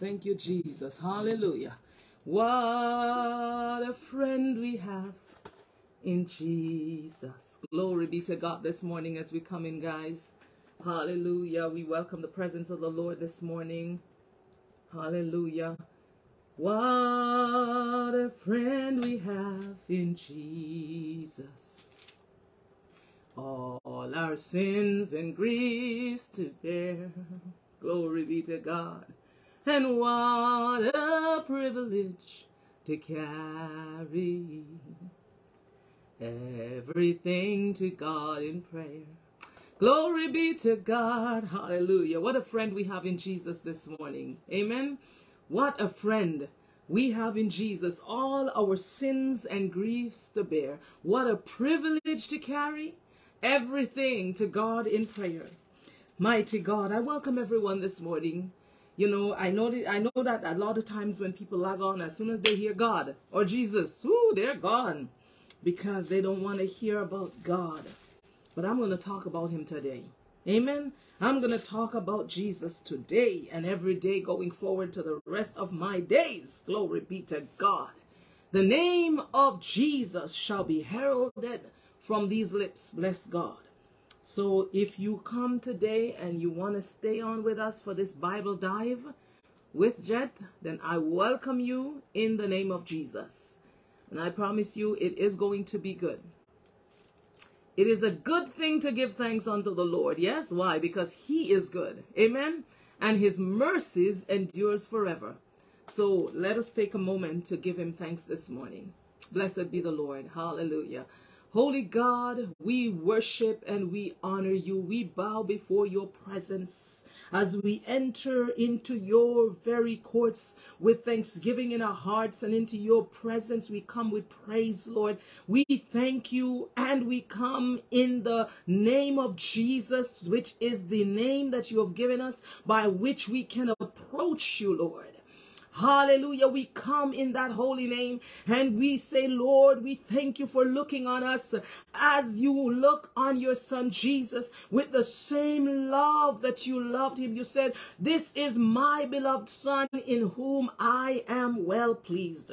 Thank you, Jesus. Hallelujah. What a friend we have in Jesus. Glory be to God this morning as we come in, guys. Hallelujah. We welcome the presence of the Lord this morning. Hallelujah. What a friend we have in Jesus. All our sins and griefs to bear. Glory be to God. And what a privilege to carry everything to God in prayer. Glory be to God. Hallelujah. What a friend we have in Jesus this morning. Amen. What a friend we have in Jesus. All our sins and griefs to bear. What a privilege to carry everything to God in prayer. Mighty God, I welcome everyone this morning. You know, I know that, I know that a lot of times when people log on, as soon as they hear God or Jesus, ooh, they're gone because they don't want to hear about God. But I'm going to talk about him today. Amen. I'm going to talk about Jesus today and every day going forward to the rest of my days. Glory be to God. The name of Jesus shall be heralded from these lips. Bless God. So if you come today and you want to stay on with us for this Bible dive with Jett, then I welcome you in the name of Jesus. And I promise you it is going to be good. It is a good thing to give thanks unto the Lord. Yes, why? Because he is good. Amen. And his mercies endures forever. So let us take a moment to give him thanks this morning. Blessed be the Lord. Hallelujah. Holy God, we worship and we honor you. We bow before your presence as we enter into your very courts with thanksgiving in our hearts and into your presence. We come with praise, Lord. We thank you and we come in the name of Jesus, which is the name that you have given us by which we can approach you, Lord. Hallelujah. We come in that holy name and we say, Lord, we thank you for looking on us as you look on your son Jesus with the same love that you loved him. You said, This is my beloved son in whom I am well pleased.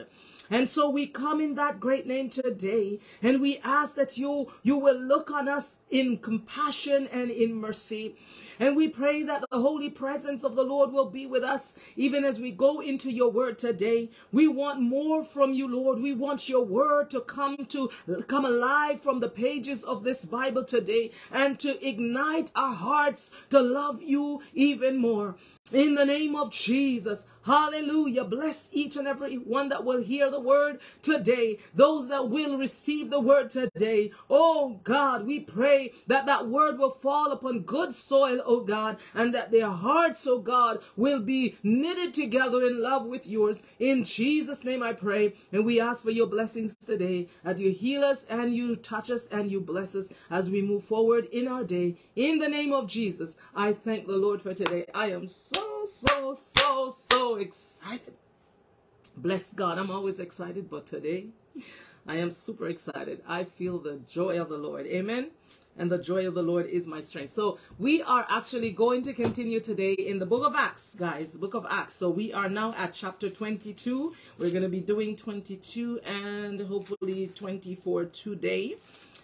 And so we come in that great name today and we ask that you you will look on us in compassion and in mercy. And we pray that the holy presence of the Lord will be with us even as we go into your word today. We want more from you, Lord. We want your word to come to come alive from the pages of this Bible today and to ignite our hearts to love you even more. In the name of Jesus, hallelujah. Bless each and every one that will hear the word today, those that will receive the word today. Oh God, we pray that that word will fall upon good soil, oh God, and that their hearts, oh God, will be knitted together in love with yours. In Jesus' name I pray, and we ask for your blessings today, that you heal us and you touch us and you bless us as we move forward in our day. In the name of Jesus, I thank the Lord for today. I am so so, so, so, excited. Bless God. I'm always excited, but today I am super excited. I feel the joy of the Lord. Amen. And the joy of the Lord is my strength. So we are actually going to continue today in the book of Acts, guys. Book of Acts. So we are now at chapter 22. We're going to be doing 22 and hopefully 24 today.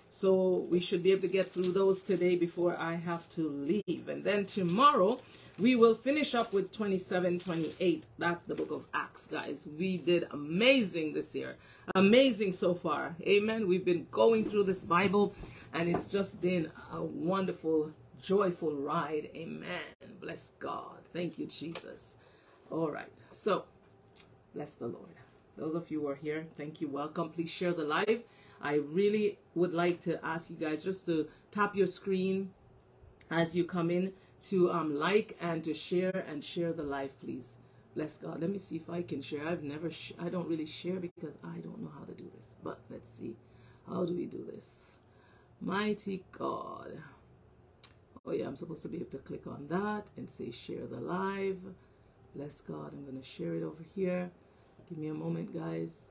So we should be able to get through those today before I have to leave. And then tomorrow we will finish up with 27, 28. That's the book of Acts, guys. We did amazing this year. Amazing so far. Amen. We've been going through this Bible and it's just been a wonderful, joyful ride. Amen. Bless God. Thank you, Jesus. All right. So, bless the Lord. Those of you who are here, thank you. Welcome. Please share the live. I really would like to ask you guys just to tap your screen as you come in to um, like and to share and share the live, please. Bless God. Let me see if I can share. I've never, I don't really share because I don't know how to do this. But let's see. How do we do this? Mighty God. Oh, yeah, I'm supposed to be able to click on that and say share the live. Bless God. I'm going to share it over here. Give me a moment, guys.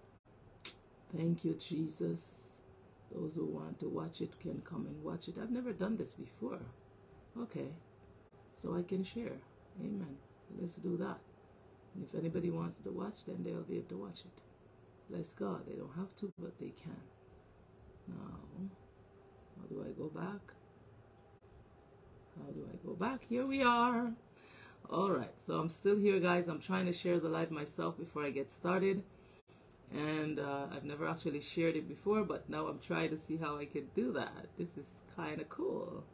Thank you, Jesus. Those who want to watch it can come and watch it. I've never done this before. Okay so I can share. Amen. Let's do that. And if anybody wants to watch, then they'll be able to watch it. Bless God. They don't have to, but they can. Now, how do I go back? How do I go back? Here we are. All right, so I'm still here, guys. I'm trying to share the live myself before I get started. And uh, I've never actually shared it before, but now I'm trying to see how I can do that. This is kind of cool.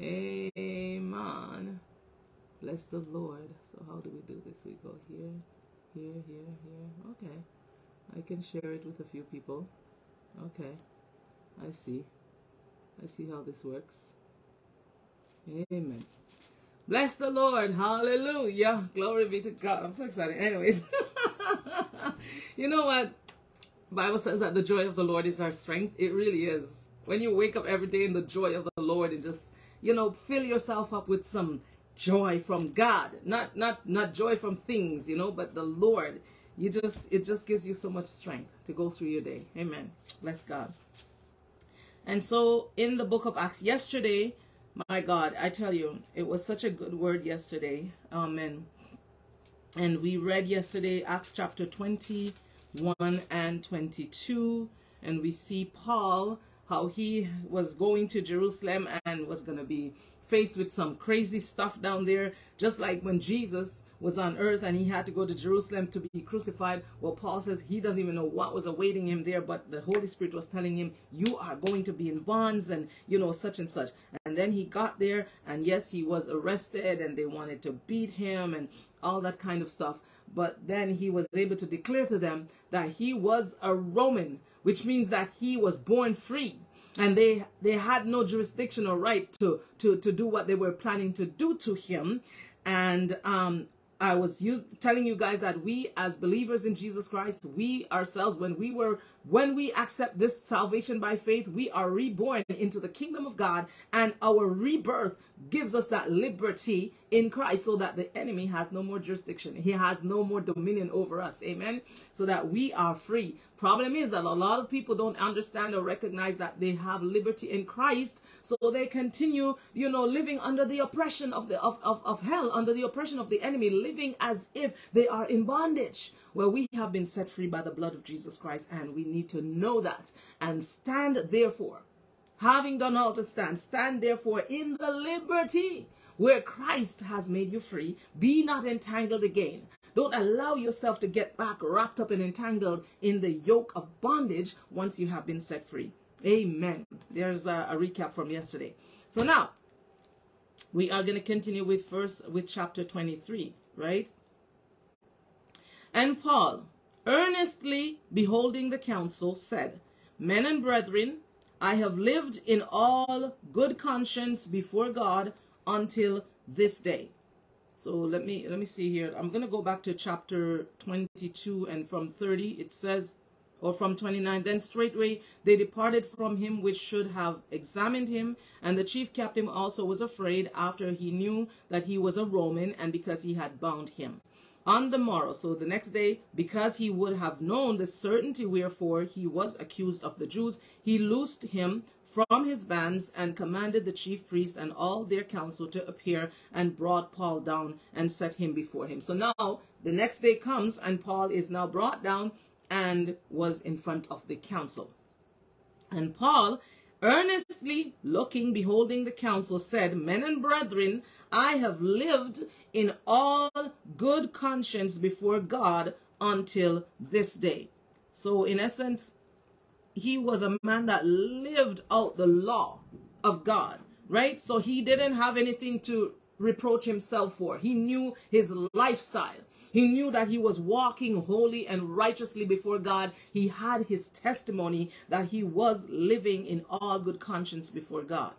Amen. Bless the Lord. So how do we do this? We go here, here, here, here. Okay. I can share it with a few people. Okay. I see. I see how this works. Amen. Bless the Lord. Hallelujah. Glory be to God. I'm so excited. Anyways. you know what? Bible says that the joy of the Lord is our strength. It really is. When you wake up every day in the joy of the Lord and just, you know, fill yourself up with some joy from God. Not not not joy from things, you know, but the Lord. You just it just gives you so much strength to go through your day. Amen. Bless God. And so in the book of Acts yesterday, my God, I tell you, it was such a good word yesterday. Amen. And we read yesterday Acts chapter 21 and 22. And we see Paul, how he was going to Jerusalem and was going to be faced with some crazy stuff down there, just like when Jesus was on earth and he had to go to Jerusalem to be crucified. Well, Paul says he doesn't even know what was awaiting him there, but the Holy Spirit was telling him, You are going to be in bonds and, you know, such and such. And then he got there, and yes, he was arrested and they wanted to beat him and all that kind of stuff. But then he was able to declare to them that he was a Roman, which means that he was born free. And they they had no jurisdiction or right to to to do what they were planning to do to him. And um I was used, telling you guys that we as believers in Jesus Christ, we ourselves, when we were, when we accept this salvation by faith, we are reborn into the kingdom of God and our rebirth gives us that liberty in Christ so that the enemy has no more jurisdiction. He has no more dominion over us. Amen. So that we are free. Problem is that a lot of people don't understand or recognize that they have liberty in Christ, so they continue, you know, living under the oppression of the of, of, of hell, under the oppression of the enemy, living as if they are in bondage. Well, we have been set free by the blood of Jesus Christ, and we need to know that and stand therefore. Having done all to stand, stand therefore in the liberty where Christ has made you free. Be not entangled again. Don't allow yourself to get back wrapped up and entangled in the yoke of bondage once you have been set free. Amen. There's a, a recap from yesterday. So now we are going to continue with first with chapter 23, right? And Paul, earnestly beholding the council, said, Men and brethren, I have lived in all good conscience before God until this day. So let me let me see here. I'm going to go back to chapter 22 and from 30 it says or from 29 then straightway they departed from him which should have examined him and the chief captain also was afraid after he knew that he was a Roman and because he had bound him on the morrow, so the next day, because he would have known the certainty wherefore he was accused of the Jews, he loosed him from his bands and commanded the chief priests and all their council to appear and brought Paul down and set him before him. So now the next day comes and Paul is now brought down and was in front of the council. And Paul, earnestly looking, beholding the council, said, Men and brethren, I have lived in all good conscience before God until this day. So, in essence, he was a man that lived out the law of God, right? So he didn't have anything to reproach himself for. He knew his lifestyle. He knew that he was walking holy and righteously before God. He had his testimony that he was living in all good conscience before God.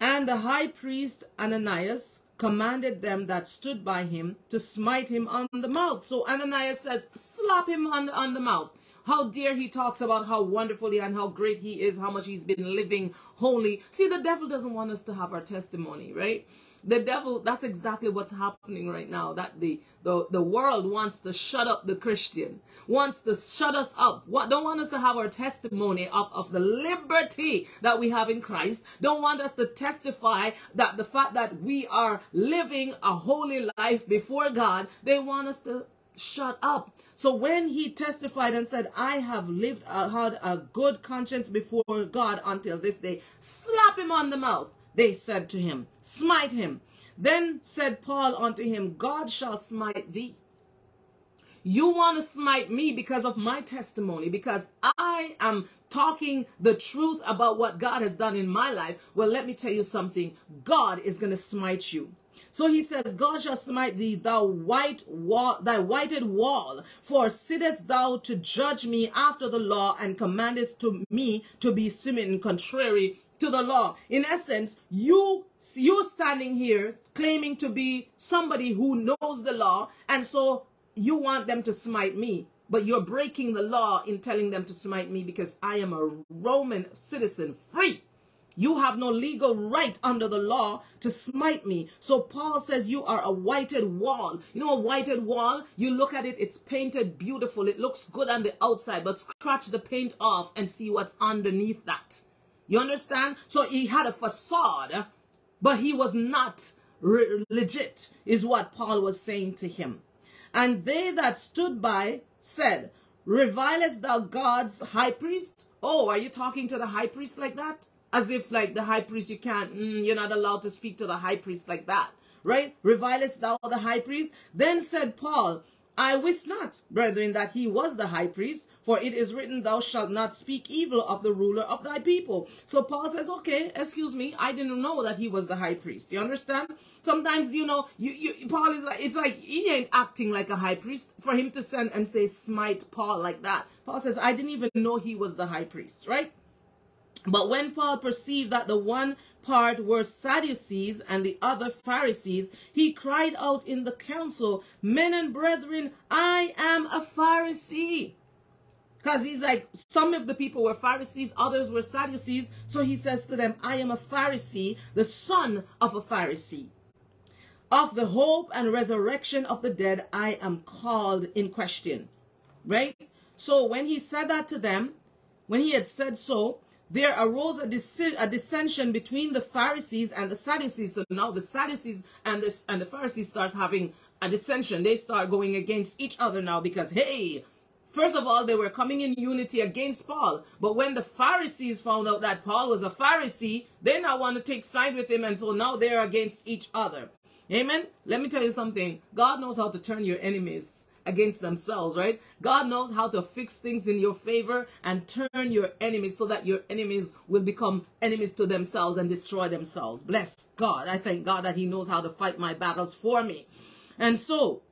And the high priest Ananias commanded them that stood by him to smite him on the mouth. So Ananias says, slap him on, on the mouth. How dare he talks about how wonderfully and how great he is, how much he's been living holy. See, the devil doesn't want us to have our testimony, right? The devil, that's exactly what's happening right now. That the, the, the world wants to shut up the Christian, wants to shut us up. What don't want us to have our testimony of, of the liberty that we have in Christ. Don't want us to testify that the fact that we are living a holy life before God, they want us to shut up. So when he testified and said, I have lived, uh, had a good conscience before God until this day, slap him on the mouth. They said to him, smite him. Then said Paul unto him, God shall smite thee. You want to smite me because of my testimony, because I am talking the truth about what God has done in my life. Well, let me tell you something. God is going to smite you. So he says, God shall smite thee, thou white wall, thy whited wall, for sittest thou to judge me after the law, and commandest to me to be smitten contrary to the law. In essence, you you standing here claiming to be somebody who knows the law, and so you want them to smite me. But you're breaking the law in telling them to smite me because I am a Roman citizen free. You have no legal right under the law to smite me. So Paul says you are a whited wall. You know a whited wall? You look at it, it's painted beautiful. It looks good on the outside, but scratch the paint off and see what's underneath that. You understand? So he had a facade, but he was not legit, is what Paul was saying to him. And they that stood by said, Revilest thou God's high priest? Oh, are you talking to the high priest like that? As if like the high priest, you can't, mm, you're not allowed to speak to the high priest like that, right? Revilest thou the high priest? Then said Paul, I wist not, brethren, that he was the high priest, for it is written, Thou shalt not speak evil of the ruler of thy people. So Paul says, Okay, excuse me, I didn't know that he was the high priest. You understand? Sometimes, you know, you, you Paul is like, it's like he ain't acting like a high priest for him to send and say, Smite Paul like that. Paul says, I didn't even know he was the high priest, right? But when Paul perceived that the one part were Sadducees and the other Pharisees, he cried out in the council, Men and brethren, I am a Pharisee. Because he's like, some of the people were Pharisees, others were Sadducees. So he says to them, I am a Pharisee, the son of a Pharisee. Of the hope and resurrection of the dead, I am called in question. Right? So when he said that to them, when he had said so, there arose a, dis- a, dissension between the Pharisees and the Sadducees. So now the Sadducees and the, and the Pharisees starts having a dissension. They start going against each other now because, hey, first of all, they were coming in unity against Paul. But when the Pharisees found out that Paul was a Pharisee, they now want to take side with him. And so now they're against each other. Amen. Let me tell you something. God knows how to turn your enemies against themselves, right? God knows how to fix things in your favor and turn your enemies so that your enemies will become enemies to themselves and destroy themselves. Bless God. I thank God that He knows how to fight my battles for me. And so,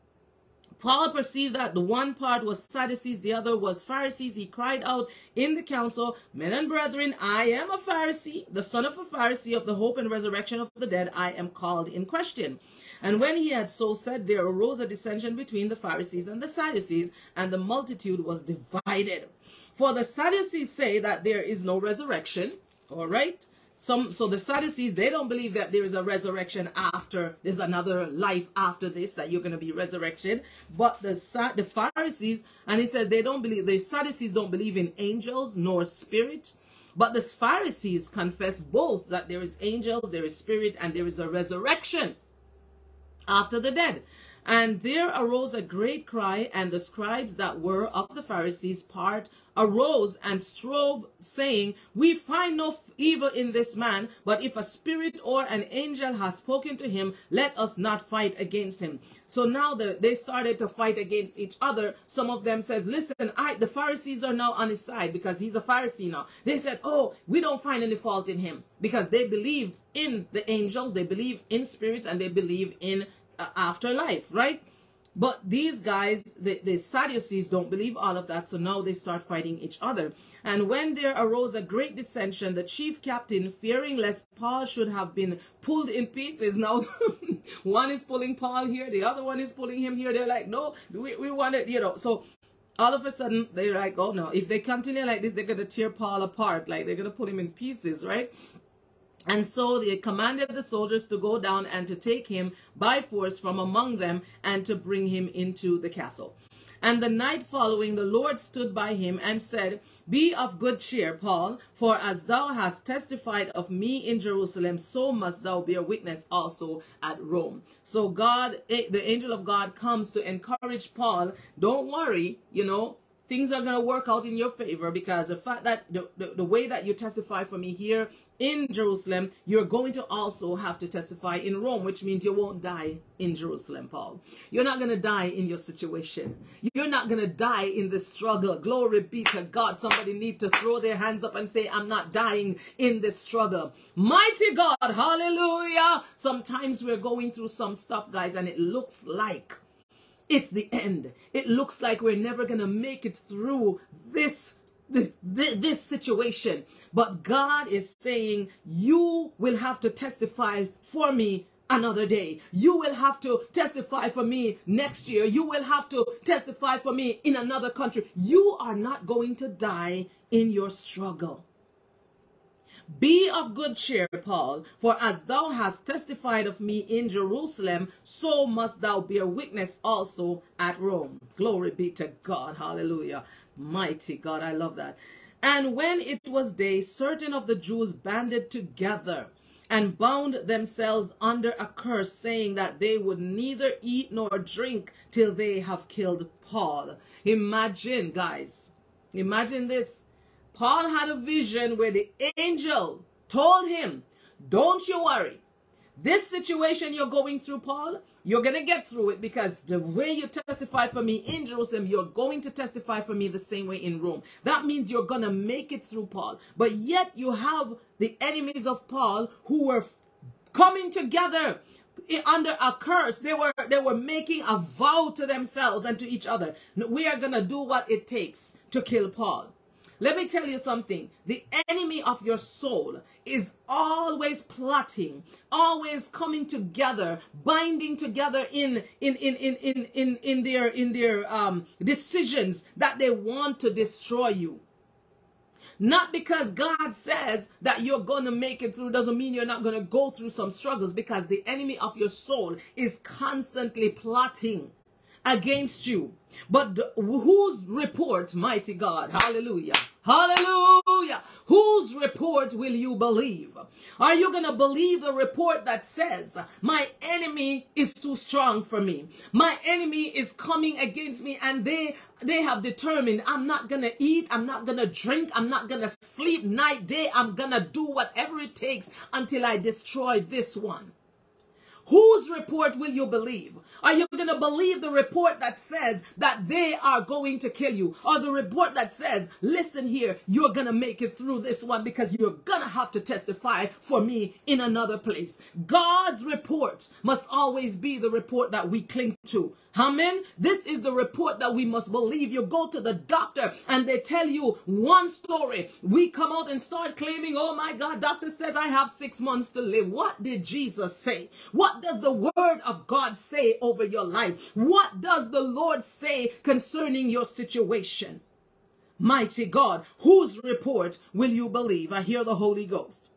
Paul perceived that the one part was Sadducees, the other was Pharisees. He cried out in the council, Men and brethren, I am a Pharisee, the son of a Pharisee of the hope and resurrection of the dead. I am called in question. And when he had so said, there arose a dissension between the Pharisees and the Sadducees, and the multitude was divided. For the Sadducees say that there is no resurrection, all right? Some so the Sadducees they don't believe that there is a resurrection after there's another life after this that you're going to be resurrected. But the the Pharisees and he says they don't believe the Sadducees don't believe in angels nor spirit. But the Pharisees confess both that there is angels, there is spirit, and there is a resurrection after the dead. And there arose a great cry, and the scribes that were of the Pharisees part arose and strove, saying, We find no evil in this man, but if a spirit or an angel has spoken to him, let us not fight against him. So now the, they started to fight against each other. Some of them said, Listen, I, the Pharisees are now on his side because he's a Pharisee now. They said, Oh, we don't find any fault in him because they believe in the angels, they believe in spirits, and they believe in uh, afterlife, right? But these guys, the, the Sadducees, don't believe all of that, so now they start fighting each other. And when there arose a great dissension, the chief captain, fearing lest Paul should have been pulled in pieces, now one is pulling Paul here, the other one is pulling him here. They're like, no, we, we want it, you know. So all of a sudden, they're like, oh no, if they continue like this, they're going to tear Paul apart, like they're going to put him in pieces, right? And so they commanded the soldiers to go down and to take him by force from among them and to bring him into the castle. And the night following, the Lord stood by him and said, Be of good cheer, Paul, for as thou hast testified of me in Jerusalem, so must thou bear witness also at Rome. So God, eh, the angel of God comes to encourage Paul, don't worry, you know, things are going to work out in your favor because the fact that the, the, the, way that you testify for me here in Jerusalem, you're going to also have to testify in Rome, which means you won't die in Jerusalem, Paul. You're not going to die in your situation. You're not going to die in the struggle. Glory be to God. Somebody need to throw their hands up and say, I'm not dying in this struggle. Mighty God, hallelujah. Sometimes we're going through some stuff, guys, and it looks like it's the end. It looks like we're never going to make it through this this, this this situation. But God is saying, you will have to testify for me another day. You will have to testify for me next year. You will have to testify for me in another country. You are not going to die in your struggle. Be of good cheer, Paul, for as thou hast testified of me in Jerusalem, so must thou bear witness also at Rome. Glory be to God. Hallelujah. Mighty God, I love that. And when it was day, certain of the Jews banded together and bound themselves under a curse, saying that they would neither eat nor drink till they have killed Paul. Imagine, guys. Imagine this. Paul had a vision where the angel told him, Don't you worry. This situation you're going through, Paul, you're going to get through it because the way you testify for me in Jerusalem, you're going to testify for me the same way in Rome. That means you're going to make it through Paul. But yet you have the enemies of Paul who were coming together under a curse they were they were making a vow to themselves and to each other we are going to do what it takes to kill paul let me tell you something. The enemy of your soul is always plotting, always coming together, binding together in in in in in in, in their in their um decisions that they want to destroy you. Not because God says that you're going to make it through doesn't mean you're not going to go through some struggles because the enemy of your soul is constantly plotting against you. But whose report, mighty God, hallelujah, hallelujah, whose report will you believe? Are you going to believe the report that says, my enemy is too strong for me? My enemy is coming against me and they, they have determined I'm not going to eat, I'm not going to drink, I'm not going to sleep night, day, I'm going to do whatever it takes until I destroy this one. Whose report will you believe? Are you going to believe the report that says that they are going to kill you? Or the report that says, listen here, you're going to make it through this one because you're going to have to testify for me in another place. God's report must always be the report that we cling to. Amen. This is the report that we must believe. You go to the doctor and they tell you one story. We come out and start claiming, oh my God, doctor says I have six months to live. What did Jesus say? What does the word of God say over your life? What does the Lord say concerning your situation? Mighty God, whose report will you believe? I hear the Holy Ghost.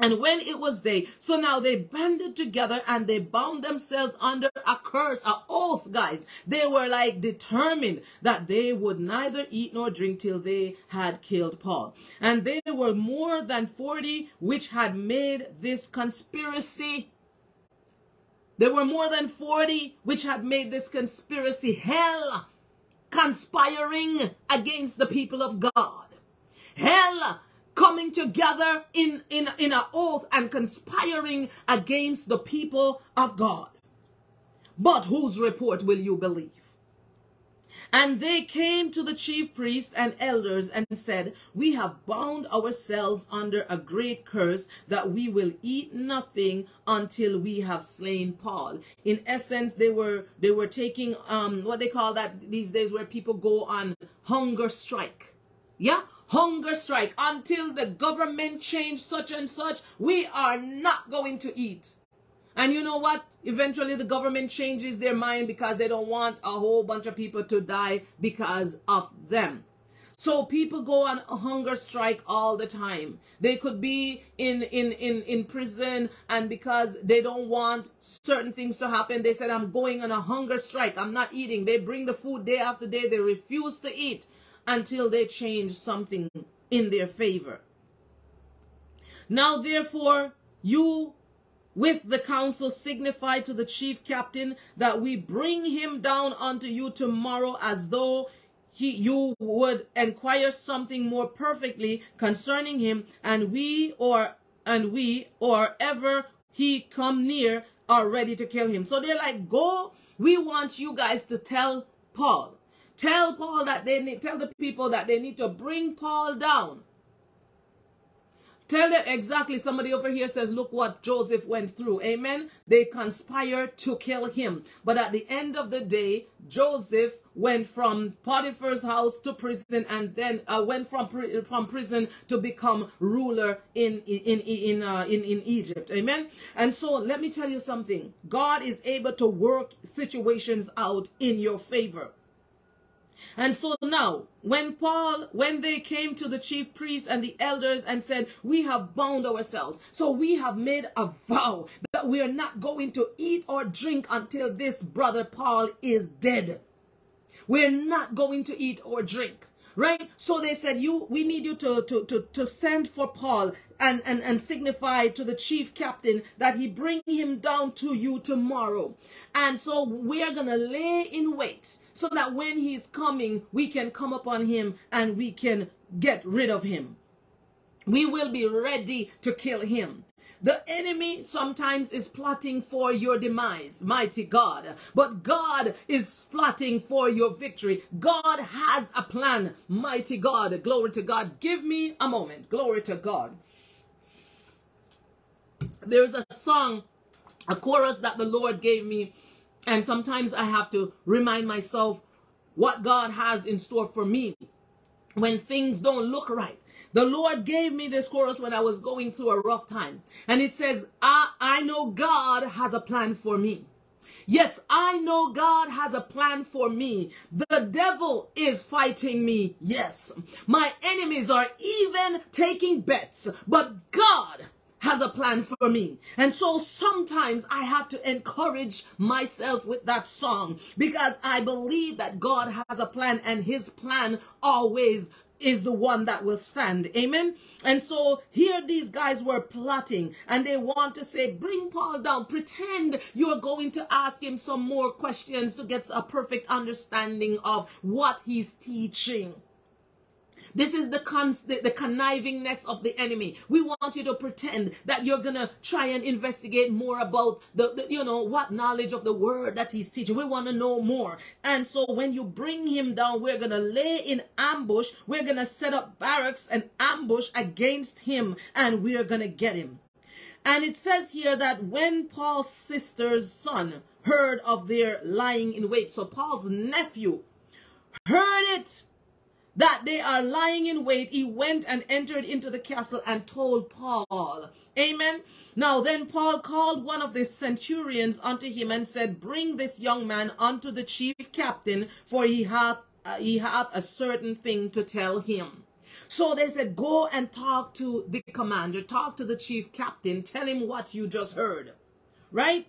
And when it was day, so now they banded together and they bound themselves under a curse, a oath, guys. They were like determined that they would neither eat nor drink till they had killed Paul. And they were more than 40 which had made this conspiracy. There were more than 40 which had made this conspiracy hell conspiring against the people of God. Hell coming together in, in, in an oath and conspiring against the people of God. But whose report will you believe? And they came to the chief priests and elders and said, We have bound ourselves under a great curse that we will eat nothing until we have slain Paul. In essence, they were they were taking um what they call that these days where people go on hunger strike. Yeah? hunger strike until the government change such and such. We are not going to eat. And you know what? Eventually the government changes their mind because they don't want a whole bunch of people to die because of them. So people go on a hunger strike all the time. They could be in, in, in, in prison and because they don't want certain things to happen, they said, I'm going on a hunger strike. I'm not eating. They bring the food day after day. They refuse to eat until they change something in their favor. Now therefore, you with the council signify to the chief captain that we bring him down unto you tomorrow as though he you would inquire something more perfectly concerning him and we or and we or ever he come near are ready to kill him. So they're like go we want you guys to tell paul. Tell paul that they need tell the people that they need to bring paul down Tell them exactly. Somebody over here says, look what Joseph went through. Amen. They conspired to kill him. But at the end of the day, Joseph went from Potiphar's house to prison and then uh, went from from prison to become ruler in in in uh, in, in Egypt. Amen. And so let me tell you something. God is able to work situations out in your favor. And so now, when Paul, when they came to the chief priests and the elders and said, We have bound ourselves, so we have made a vow that we are not going to eat or drink until this brother Paul is dead. We're not going to eat or drink right? So they said you we need you to to to, to send for paul and, and and signify to the chief captain that he bring him down to you tomorrow. And so we are gonna lay in wait so that when he's coming we can come upon him and we can get rid of him. We will be ready to kill him the enemy sometimes is plotting for your demise, mighty God. But God is plotting for your victory. God has a plan, mighty God. Glory to God. Give me a moment. Glory to God. There's a song, a chorus that the Lord gave me. And sometimes I have to remind myself what God has in store for me when things don't look right. The Lord gave me this chorus when I was going through a rough time. And it says, I, I know God has a plan for me. Yes, I know God has a plan for me. The devil is fighting me. Yes, my enemies are even taking bets, but God has a plan for me. And so sometimes I have to encourage myself with that song because I believe that God has a plan and his plan always is the one that will stand. Amen. And so here these guys were plotting and they want to say, bring Paul down, pretend you're going to ask him some more questions to get a perfect understanding of what he's teaching. This is the, con- the, the connivingness of the enemy. We want you to pretend that you're going to try and investigate more about the, the, you know, what knowledge of the word that he's teaching. We want to know more. And so when you bring him down, we're going to lay in ambush. We're going to set up barracks and ambush against him and we're going to get him. And it says here that when Paul's sister's son heard of their lying in wait, so Paul's nephew heard it that they are lying in wait, he went and entered into the castle and told Paul. Amen. Now then Paul called one of the centurions unto him and said, Bring this young man unto the chief captain, for he hath uh, he hath a certain thing to tell him. So they said, Go and talk to the commander, talk to the chief captain, tell him what you just heard. Right?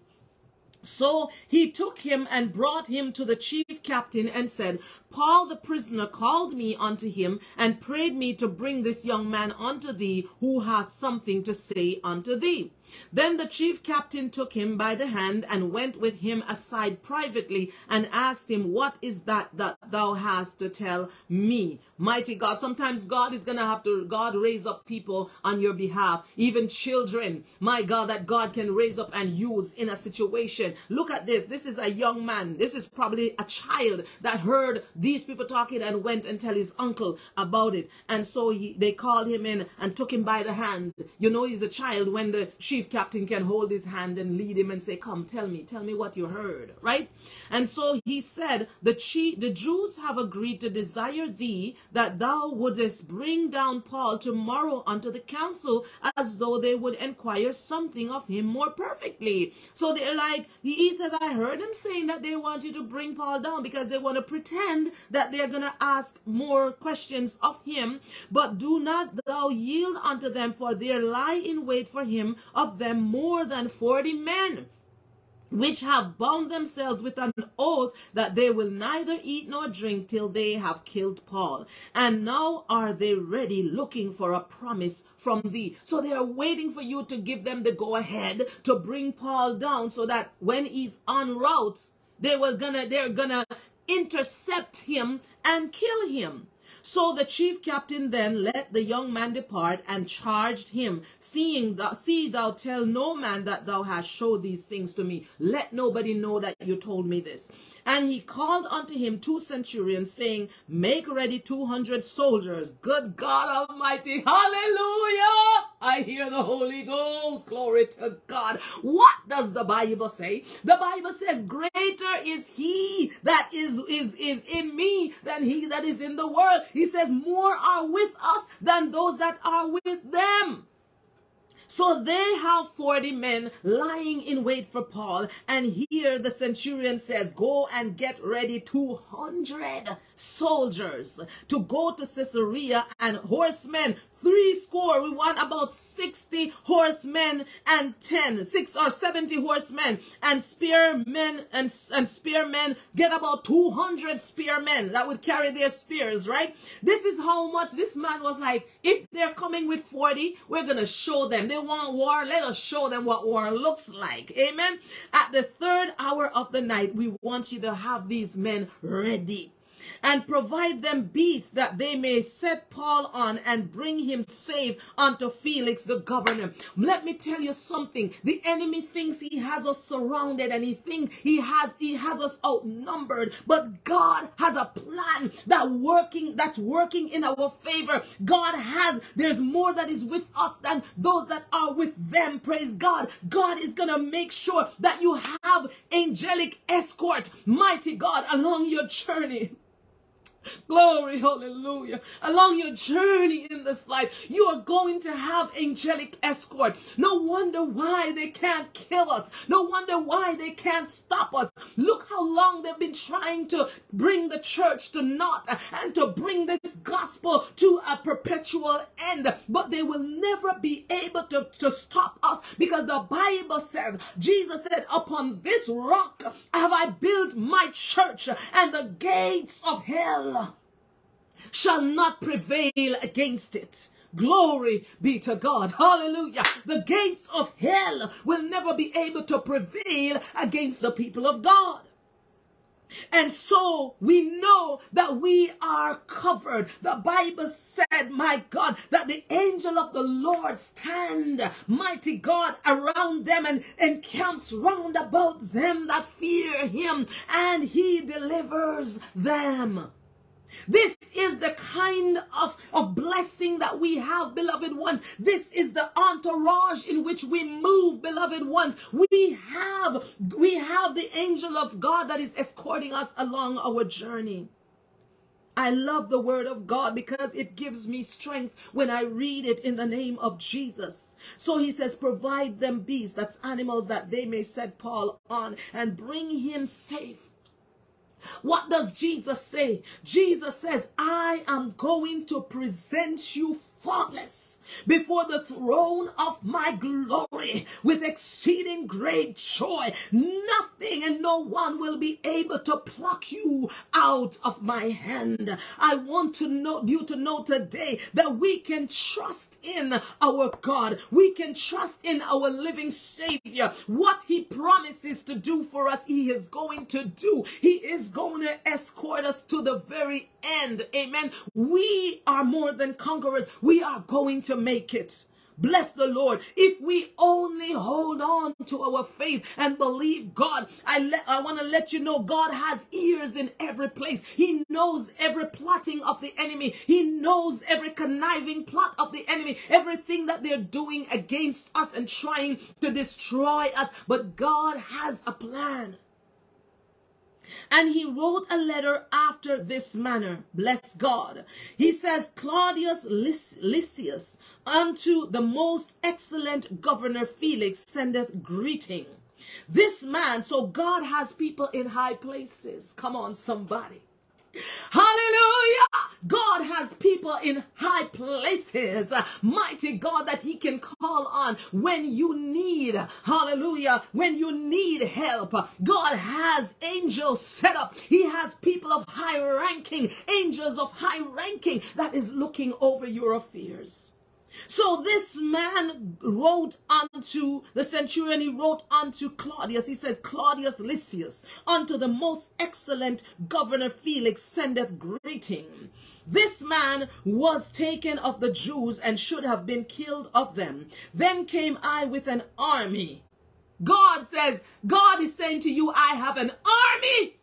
So he took him and brought him to the chief captain and said, Paul the prisoner called me unto him and prayed me to bring this young man unto thee who hath something to say unto thee. Then the chief captain took him by the hand and went with him aside privately and asked him, What is that that thou hast to tell me? Mighty God. Sometimes God is going to have to, God raise up people on your behalf, even children. My God, that God can raise up and use in a situation. Look at this. This is a young man. This is probably a child that heard these people talking and went and tell his uncle about it. And so he, they called him in and took him by the hand. You know, he's a child when the chief chief captain can hold his hand and lead him and say, Come, tell me, tell me what you heard, right? And so he said, The chief, the Jews have agreed to desire thee that thou wouldest bring down Paul tomorrow unto the council as though they would inquire something of him more perfectly. So they're like, he says, I heard them saying that they want you to bring Paul down because they want to pretend that they're going to ask more questions of him. But do not thou yield unto them, for there lie in wait for him of them more than forty men which have bound themselves with an oath that they will neither eat nor drink till they have killed Paul. And now are they ready looking for a promise from thee. So they are waiting for you to give them the go ahead to bring Paul down so that when he's en route, they were gonna, they're gonna intercept him and kill him. So the chief captain then let the young man depart and charged him, seeing that see thou tell no man that thou hast showed these things to me. Let nobody know that you told me this. And he called unto him two centurions, saying, Make ready two hundred soldiers. Good God Almighty. Hallelujah. I hear the Holy Ghost. Glory to God. What does the Bible say? The Bible says, Greater is he that is, is, is in me than he that is in the world. He says, More are with us than those that are with them. So they have 40 men lying in wait for Paul. And here the centurion says, Go and get ready 200 soldiers to go to Caesarea and horsemen three score. We want about 60 horsemen and 10, six or 70 horsemen and spearmen and, and spearmen get about 200 spearmen that would carry their spears, right? This is how much this man was like, if they're coming with 40, we're going to show them. They want war. Let us show them what war looks like. Amen. At the third hour of the night, we want you to have these men ready and provide them beasts that they may set Paul on and bring him safe unto Felix the governor. Let me tell you something. The enemy thinks he has us surrounded and he thinks he has he has us outnumbered, but God has a plan that working that's working in our favor. God has there's more that is with us than those that are with them. Praise God. God is going to make sure that you have angelic escort, mighty God, along your journey. Glory, hallelujah. Along your journey in this life, you are going to have angelic escort. No wonder why they can't kill us. No wonder why they can't stop us. Look how long they've been trying to bring the church to naught and to bring this gospel to a perpetual end. But they will never be able to, to stop us because the Bible says, Jesus said, Upon this rock have I built my church, and the gates of hell shall not prevail against it. Glory be to God. Hallelujah. The gates of hell will never be able to prevail against the people of God. And so we know that we are covered. The Bible said, my God, that the angel of the Lord stand, mighty God, around them and encamps round about them that fear him and he delivers them. This is the kind of, of blessing that we have, beloved ones. This is the entourage in which we move, beloved ones. We have, we have the angel of God that is escorting us along our journey. I love the word of God because it gives me strength when I read it in the name of Jesus. So he says, provide them beasts, that's animals that they may set Paul on and bring him safe what does Jesus say? Jesus says, I am going to present you faultless before the throne of my glory with exceeding great joy. Nothing and no one will be able to pluck you out of my hand. I want to know you to know today that we can trust in our God. We can trust in our living Savior. What He promises to do for us, He is going to do. He is going to escort us to the very end. Amen. We are more than conquerors. We are going to make it Bless the Lord. If we only hold on to our faith and believe God, I, let, I want to let you know God has ears in every place. He knows every plotting of the enemy. He knows every conniving plot of the enemy, everything that they're doing against us and trying to destroy us. But God has a plan. And he wrote a letter after this manner. Bless God. He says, Claudius Lysias, unto the most excellent governor Felix, sendeth greeting. This man, so God has people in high places. Come on, somebody. Hallelujah. God has people in high places. Mighty God that he can call on when you need. Hallelujah. When you need help. God has angels set up. He has people of high ranking, angels of high ranking that is looking over your affairs. So this man wrote unto the centurion, he wrote unto Claudius, he says, Claudius Lysias, unto the most excellent governor Felix sendeth greeting. This man was taken of the Jews and should have been killed of them. Then came I with an army. God says, God is saying to you, I have an army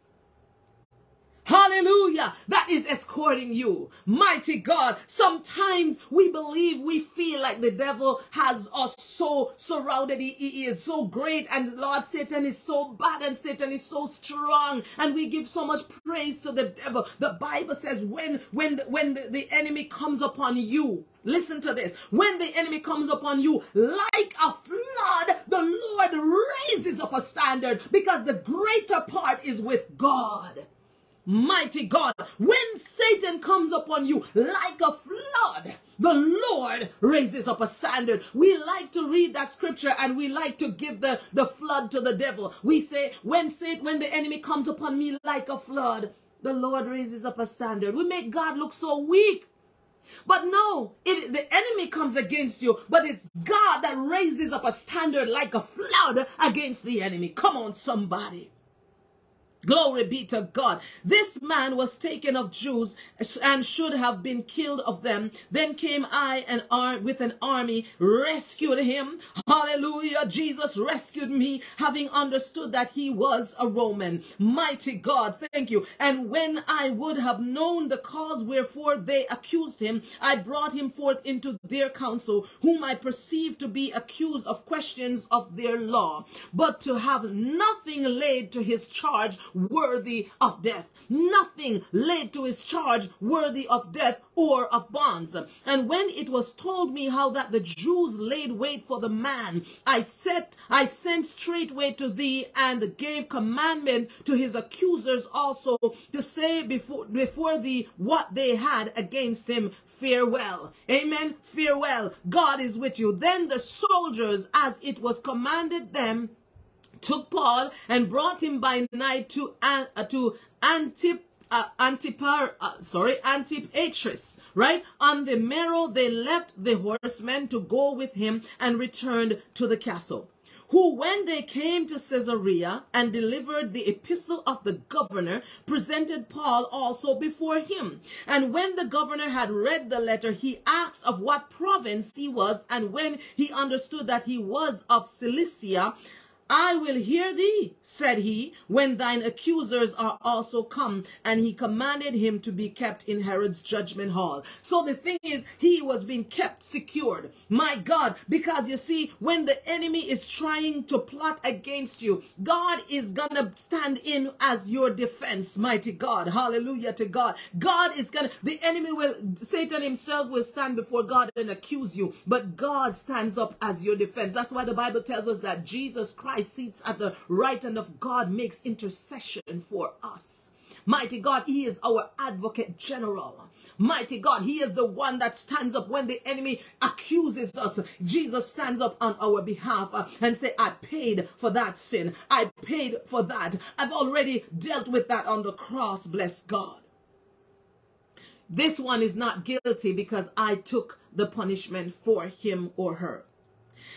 Hallelujah. That is escorting you. Mighty God. Sometimes we believe, we feel like the devil has us so surrounded. He, he is so great. And Lord, Satan is so bad and Satan is so strong. And we give so much praise to the devil. The Bible says when, when, when the, the enemy comes upon you, Listen to this. When the enemy comes upon you like a flood, the Lord raises up a standard because the greater part is with God. Mighty God, when Satan comes upon you like a flood, the Lord raises up a standard. We like to read that scripture and we like to give the, the flood to the devil. We say, when Satan, when the enemy comes upon me like a flood, the Lord raises up a standard. We make God look so weak. But no, it, the enemy comes against you, but it's God that raises up a standard like a flood against the enemy. Come on, somebody. Glory be to God. This man was taken of Jews and should have been killed of them. Then came I and ar- with an army, rescued him. Hallelujah. Jesus rescued me, having understood that he was a Roman. Mighty God, thank you. And when I would have known the cause wherefore they accused him, I brought him forth into their council, whom I perceived to be accused of questions of their law, but to have nothing laid to his charge worthy of death. Nothing laid to his charge worthy of death or of bonds. And when it was told me how that the Jews laid wait for the man, I set, I sent straightway to thee and gave commandment to his accusers also to say before, before thee what they had against him. Farewell. Amen. Farewell. God is with you. Then the soldiers, as it was commanded them, took Paul and brought him by night to uh, to Antip uh, Antipar, uh, sorry, Antipatris, right? On the morrow, they left the horsemen to go with him and returned to the castle. Who, when they came to Caesarea and delivered the epistle of the governor, presented Paul also before him. And when the governor had read the letter, he asked of what province he was, and when he understood that he was of Cilicia, I will hear thee, said he, when thine accusers are also come. And he commanded him to be kept in Herod's judgment hall. So the thing is, he was being kept secured. My God, because you see, when the enemy is trying to plot against you, God is gonna stand in as your defense, mighty God. Hallelujah to God. God is gonna, the enemy will, Satan himself will stand before God and accuse you, but God stands up as your defense. That's why the Bible tells us that Jesus Christ Christ sits at the right hand of God, makes intercession for us. Mighty God, He is our advocate general. Mighty God, He is the one that stands up when the enemy accuses us. Jesus stands up on our behalf uh, and say, I paid for that sin. I paid for that. I've already dealt with that on the cross. Bless God. This one is not guilty because I took the punishment for him or her.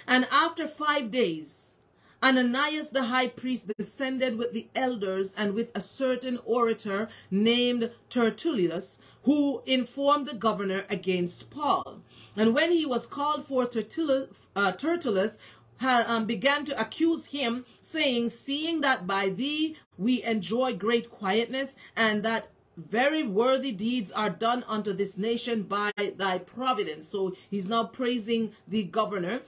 And after five days, Ananias the high priest descended with the elders and with a certain orator named Tertullus, who informed the governor against Paul. And when he was called for, Tertullus, uh, Tertullus um, began to accuse him, saying, Seeing that by thee we enjoy great quietness, and that very worthy deeds are done unto this nation by thy providence. So he's now praising the governor.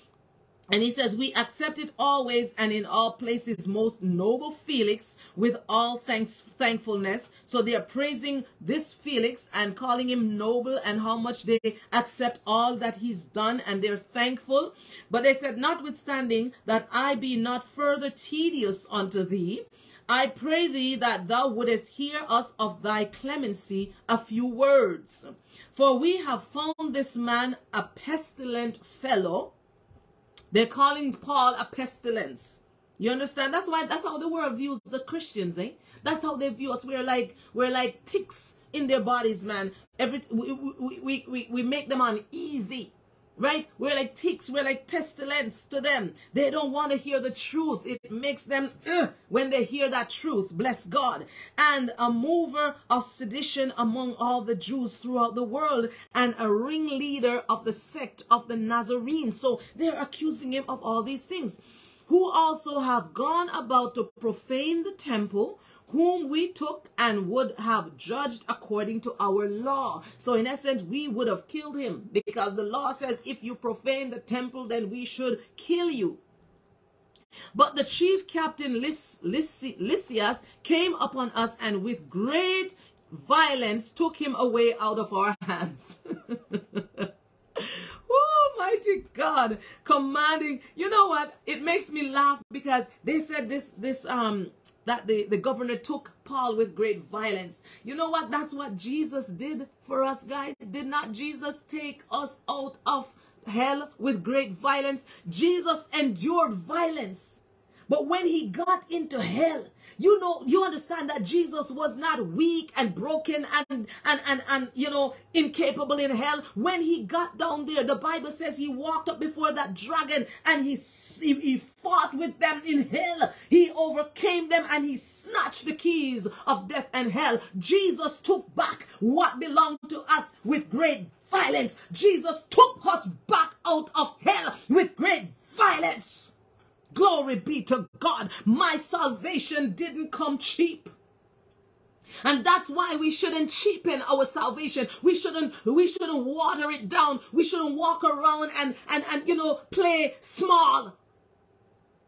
And he says, We accept it always and in all places, most noble Felix, with all thanks thankfulness. So they are praising this Felix and calling him noble and how much they accept all that he's done and they're thankful. But they said, Notwithstanding that I be not further tedious unto thee, I pray thee that thou wouldest hear us of thy clemency a few words. For we have found this man a pestilent fellow. They're calling Paul a pestilence. You understand? That's why that's how the world views the Christians, eh? That's how they view us. We're like we're like ticks in their bodies, man. Every we we, we, we, make them uneasy right? We're like ticks, we're like pestilence to them. They don't want to hear the truth. It makes them uh, when they hear that truth. Bless God. And a mover of sedition among all the Jews throughout the world, and a ringleader of the sect of the Nazarenes. So they're accusing him of all these things. Who also have gone about to profane the temple whom we took and would have judged according to our law. So, in essence, we would have killed him because the law says if you profane the temple, then we should kill you. But the chief captain Lys- Lys- Lysias came upon us and with great violence took him away out of our hands. mighty God commanding. You know what? It makes me laugh because they said this this um that the, the governor took Paul with great violence. You know what? That's what Jesus did for us, guys. Did not Jesus take us out of hell with great violence? Jesus endured violence. But when he got into hell, you know, you understand that Jesus was not weak and broken and, and, and, and, you know, incapable in hell. When he got down there, the Bible says he walked up before that dragon and he, he, he fought with them in hell. He overcame them and he snatched the keys of death and hell. Jesus took back what belonged to us with great violence. Jesus took us back out of hell with great violence. Glory be to God. My salvation didn't come cheap. And that's why we shouldn't cheapen our salvation. We shouldn't we shouldn't water it down. We shouldn't walk around and and and you know play small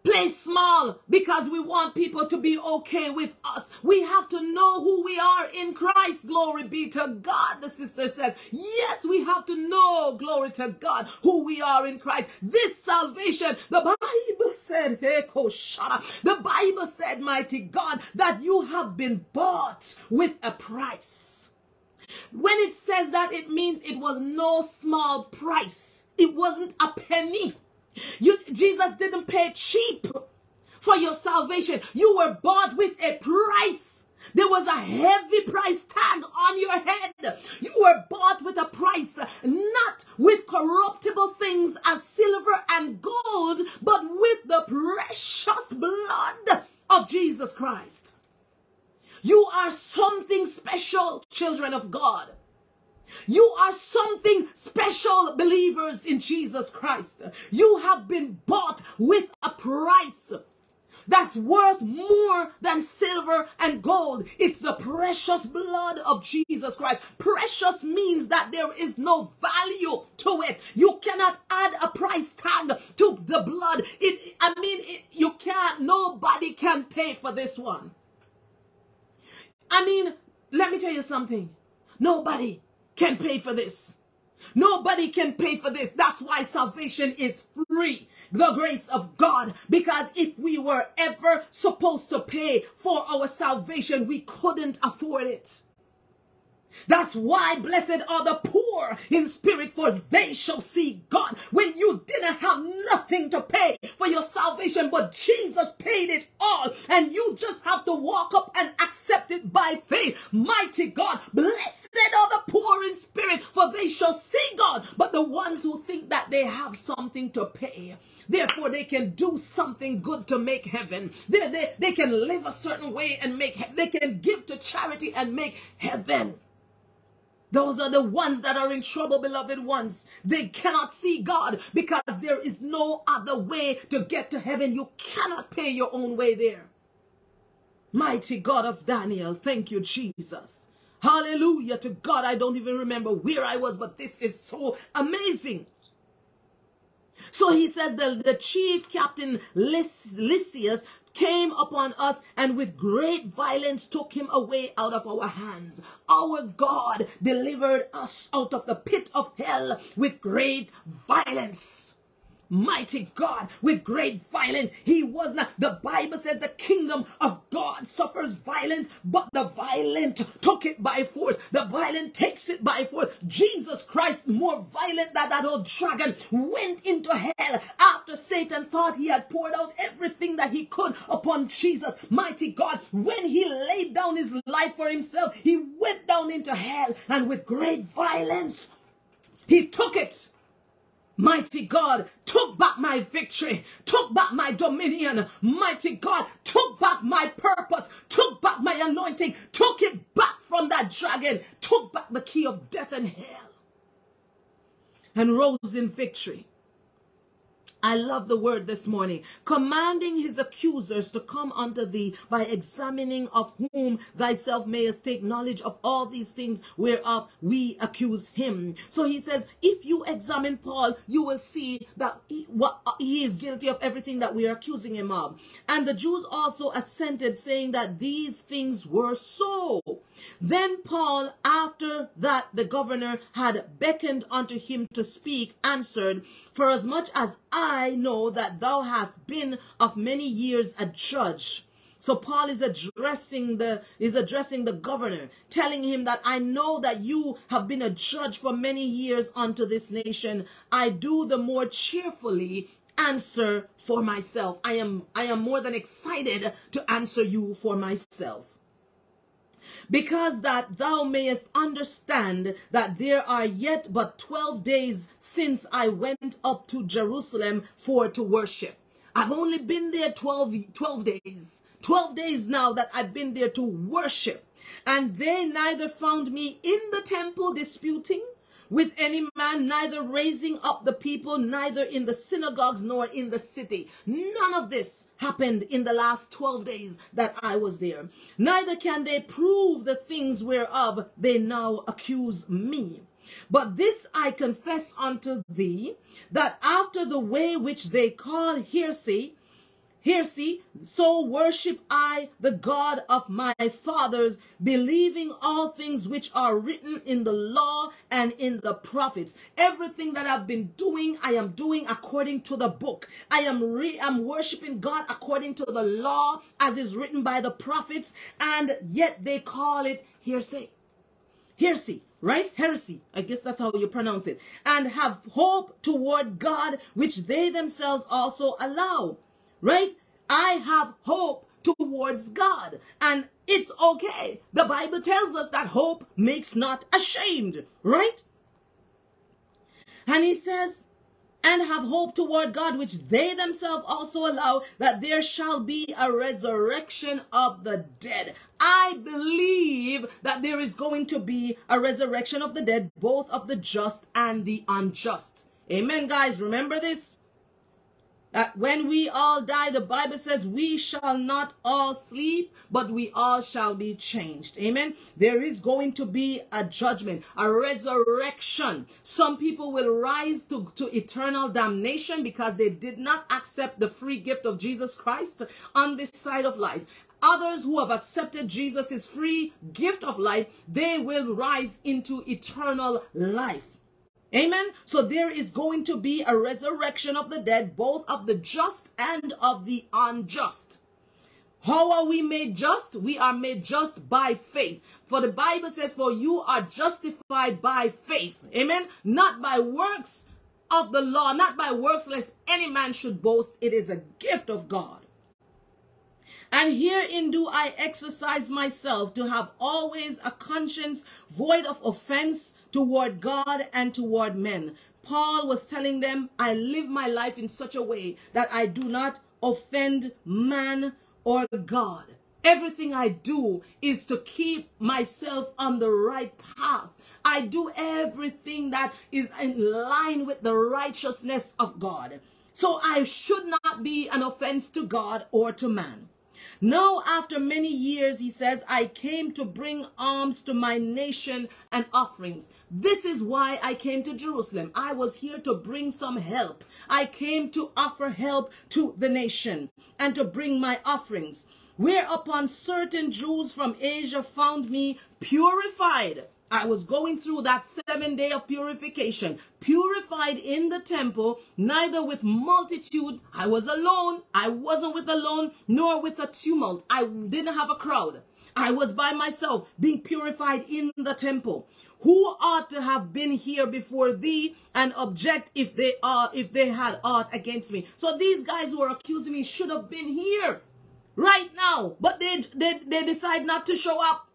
play small because we want people to be okay with us. We have to know who we are in Christ. Glory be to God. The sister says, yes, we have to know, glory to God, who we are in Christ. This salvation, the Bible said, the Bible said, mighty God, that you have been bought with a price. When it says that, it means it was no small price. It wasn't a penny. You, Jesus didn't pay cheap for your salvation. You were bought with a price. There was a heavy price tag on your head. You were bought with a price, not with corruptible things as silver and gold, but with the precious blood of Jesus Christ. You are something special, children of God. You are something special, believers in Jesus Christ. You have been bought with a price that's worth more than silver and gold. It's the precious blood of Jesus Christ. Precious means that there is no value to it. You cannot add a price tag to the blood. It, I mean, it, you can't, nobody can pay for this one. I mean, let me tell you something. Nobody can pay for this. Nobody can pay for this. That's why salvation is free. The grace of God. Because if we were ever supposed to pay for our salvation, we couldn't afford it. That's why blessed are the poor in spirit, for they shall see God. When you didn't have nothing to pay for your salvation, but Jesus paid it all, and you just have to walk up and accept it by faith. Mighty God, blessed are the poor in spirit, for they shall see God. But the ones who think that they have something to pay, Therefore, they can do something good to make heaven. They, they, they can live a certain way and make They can give to charity and make heaven. Those are the ones that are in trouble, beloved ones. They cannot see God because there is no other way to get to heaven. You cannot pay your own way there. Mighty God of Daniel, thank you, Jesus. Hallelujah to God. I don't even remember where I was, but this is so amazing. So he says that the chief captain Lysias came upon us and with great violence took him away out of our hands. Our God delivered us out of the pit of hell with great violence mighty God with great violence. He was not, the Bible says the kingdom of God suffers violence, but the violent took it by force. The violent takes it by force. Jesus Christ, more violent than that old dragon, went into hell after Satan thought he had poured out everything that he could upon Jesus. Mighty God, when he laid down his life for himself, he went down into hell and with great violence, he took it Mighty God, took back my victory, took back my dominion. Mighty God, took back my purpose, took back my anointing, took it back from that dragon, took back the key of death and hell, and rose in victory. I love the word this morning. Commanding his accusers to come unto thee by examining of whom thyself mayest take knowledge of all these things whereof we accuse him. So he says, if you examine Paul, you will see that he, what, he is guilty of everything that we are accusing him of. And the Jews also assented, saying that these things were so. Then Paul, after that the governor had beckoned unto him to speak, answered, For as much as I know that thou hast been of many years a judge. So Paul is addressing the is addressing the governor, telling him that I know that you have been a judge for many years unto this nation. I do the more cheerfully answer for myself. I am I am more than excited to answer you for myself because that thou mayest understand that there are yet but 12 days since I went up to Jerusalem for to worship. I've only been there 12, 12 days. 12 days now that I've been there to worship. And they neither found me in the temple disputing, with any man, neither raising up the people, neither in the synagogues nor in the city. None of this happened in the last 12 days that I was there. Neither can they prove the things whereof they now accuse me. But this I confess unto thee, that after the way which they call heresy, here, see, so worship I the God of my fathers, believing all things which are written in the law and in the prophets. Everything that I've been doing, I am doing according to the book. I am re- I'm worshiping God according to the law as is written by the prophets, and yet they call it hearsay. Hearsay, right? Heresy. I guess that's how you pronounce it. And have hope toward God, which they themselves also allow right? I have hope towards God and it's okay. The Bible tells us that hope makes not ashamed, right? And he says, and have hope toward God, which they themselves also allow, that there shall be a resurrection of the dead. I believe that there is going to be a resurrection of the dead, both of the just and the unjust. Amen, guys. Remember this? When we all die, the Bible says we shall not all sleep, but we all shall be changed. Amen. There is going to be a judgment, a resurrection. Some people will rise to, to eternal damnation because they did not accept the free gift of Jesus Christ on this side of life others who have accepted Jesus' free gift of life, they will rise into eternal life. Amen. So there is going to be a resurrection of the dead, both of the just and of the unjust. How are we made just? We are made just by faith. For the Bible says, For you are justified by faith. Amen. Not by works of the law, not by works, lest any man should boast. It is a gift of God. And herein do I exercise myself to have always a conscience void of offense toward God and toward men. Paul was telling them, I live my life in such a way that I do not offend man or God. Everything I do is to keep myself on the right path. I do everything that is in line with the righteousness of God. So I should not be an offense to God or to man. Now, after many years, he says, I came to bring alms to my nation and offerings. This is why I came to Jerusalem. I was here to bring some help. I came to offer help to the nation and to bring my offerings. Whereupon certain Jews from Asia found me purified I was going through that seven day of purification, purified in the temple, neither with multitude. I was alone. I wasn't with alone, nor with a tumult. I didn't have a crowd. I was by myself, being purified in the temple. Who ought to have been here before thee and object if they are if they had aught against me? So these guys who are accusing me should have been here right now, but they they, they decide not to show up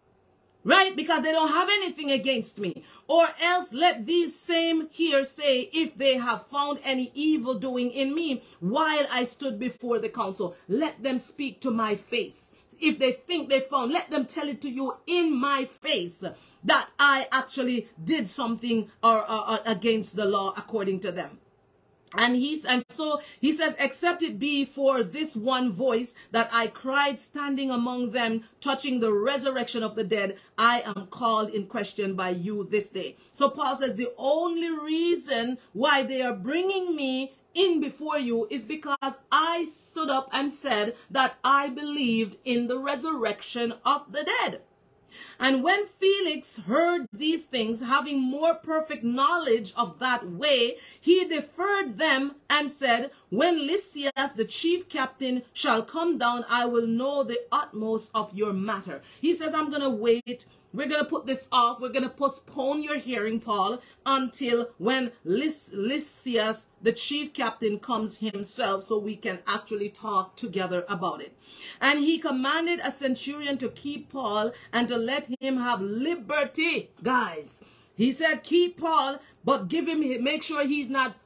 right? Because they don't have anything against me. Or else let these same here say, if they have found any evil doing in me while I stood before the council, let them speak to my face. If they think they found, let them tell it to you in my face that I actually did something or, or, or against the law according to them. And he's and so he says, except it be for this one voice that I cried standing among them, touching the resurrection of the dead, I am called in question by you this day. So Paul says the only reason why they are bringing me in before you is because I stood up and said that I believed in the resurrection of the dead. And when Felix heard these things, having more perfect knowledge of that way, he deferred them and said, When Lysias, the chief captain, shall come down, I will know the utmost of your matter. He says, I'm going to wait we're going to put this off. We're going to postpone your hearing, Paul, until when Lys- Lysias, the chief captain, comes himself so we can actually talk together about it. And he commanded a centurion to keep Paul and to let him have liberty, guys. He said, keep Paul, but give him, make sure he's not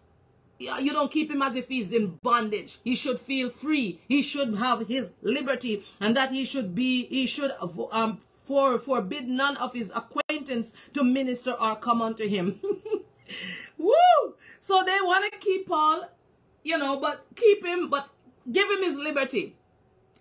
you don't keep him as if he's in bondage. He should feel free. He should have his liberty and that he should be, he should um, for forbid none of his acquaintance to minister or come unto him. Woo! So they want to keep Paul, you know, but keep him, but give him his liberty.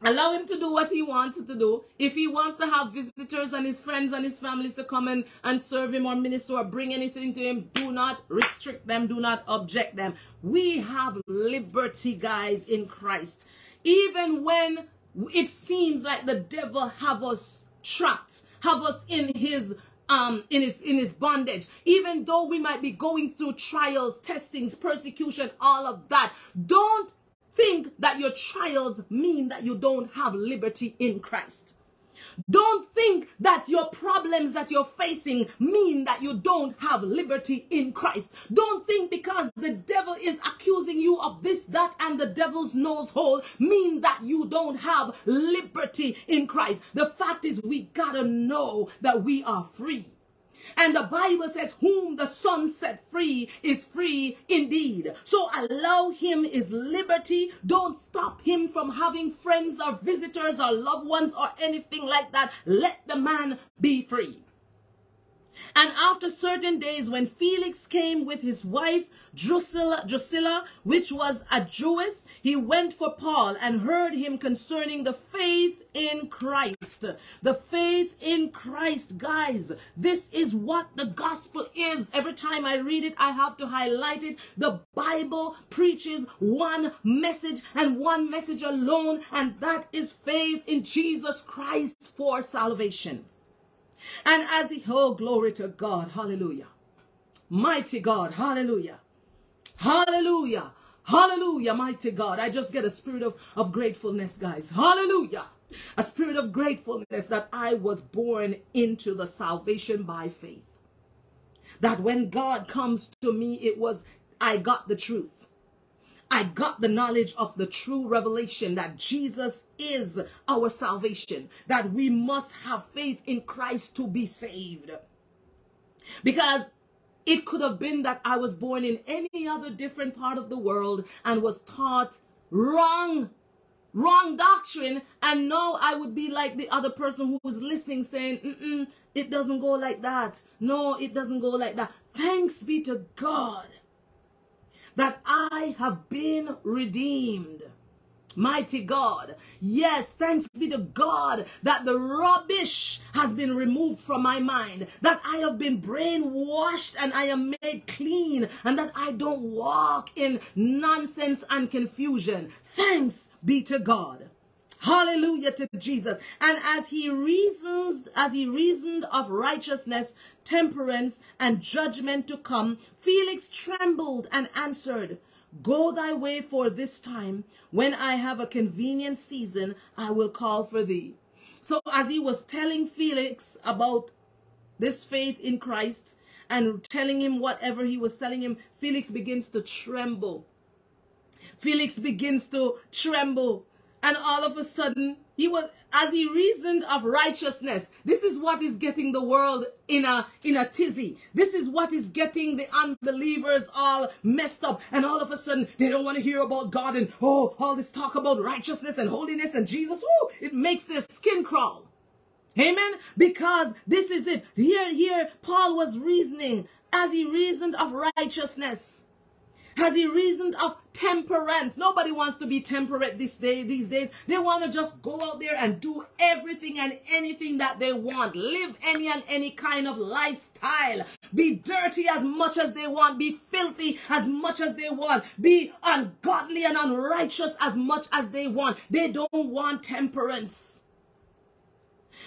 Allow him to do what he wants to do. If he wants to have visitors and his friends and his families to come in and serve him or minister or bring anything to him, do not restrict them, do not object them. We have liberty, guys, in Christ. Even when it seems like the devil have us trapped, have us in his um in his in his bondage. Even though we might be going through trials testings persecution all of that don't think that your trials mean that you don't have liberty in Christ don't think that your problems that you're facing mean that you don't have liberty in Christ. Don't think because the devil is accusing you of this, that, and the devil's nose hole mean that you don't have liberty in Christ. The fact is, we gotta know that we are free. And the Bible says, whom the Son set free is free indeed. So allow him his liberty. Don't stop him from having friends or visitors or loved ones or anything like that. Let the man be free. And after certain days, when Felix came with his wife Drusilla, Drusilla, which was a Jewess, he went for Paul and heard him concerning the faith in Christ. The faith in Christ, guys. This is what the gospel is. Every time I read it, I have to highlight it. The Bible preaches one message and one message alone, and that is faith in Jesus Christ for salvation. And as he, oh, glory to God, hallelujah. Mighty God, hallelujah. Hallelujah. Hallelujah, mighty God. I just get a spirit of, of gratefulness, guys. Hallelujah. a spirit of gratefulness that I was born into the salvation by faith. That when God comes to me, it was, I got the truth. I got the knowledge of the true revelation that Jesus is our salvation, that we must have faith in Christ to be saved. Because it could have been that I was born in any other different part of the world and was taught wrong wrong doctrine and now i would be like the other person who was listening saying Mm-mm, it doesn't go like that. No it doesn't go like that. Thanks be to god that i have been redeemed Mighty God. Yes, thanks be to God that the rubbish has been removed from my mind, that I have been brainwashed and I am made clean, and that I don't walk in nonsense and confusion. Thanks be to God. Hallelujah to Jesus. And as he reasons, as he reasoned of righteousness, temperance, and judgment to come, Felix trembled and answered, Go thy way for this time. When I have a convenient season, I will call for thee. So as he was telling Felix about this faith in Christ and telling him whatever he was telling him, Felix begins to tremble. Felix begins to tremble. And all of a sudden, he was as he reasoned of righteousness. This is what is getting the world in a in a tizzy. This is what is getting the unbelievers all messed up. And all of a sudden they don't want to hear about God and oh all this talk about righteousness and holiness and Jesus. It makes their skin crawl. Amen. Because this is it. Here, here, Paul was reasoning as he reasoned of righteousness. Has he reasoned of temperance? Nobody wants to be temperate this day, these days. They want to just go out there and do everything and anything that they want. Live any and any kind of lifestyle. Be dirty as much as they want. Be filthy as much as they want. Be ungodly and unrighteous as much as they want. They don't want temperance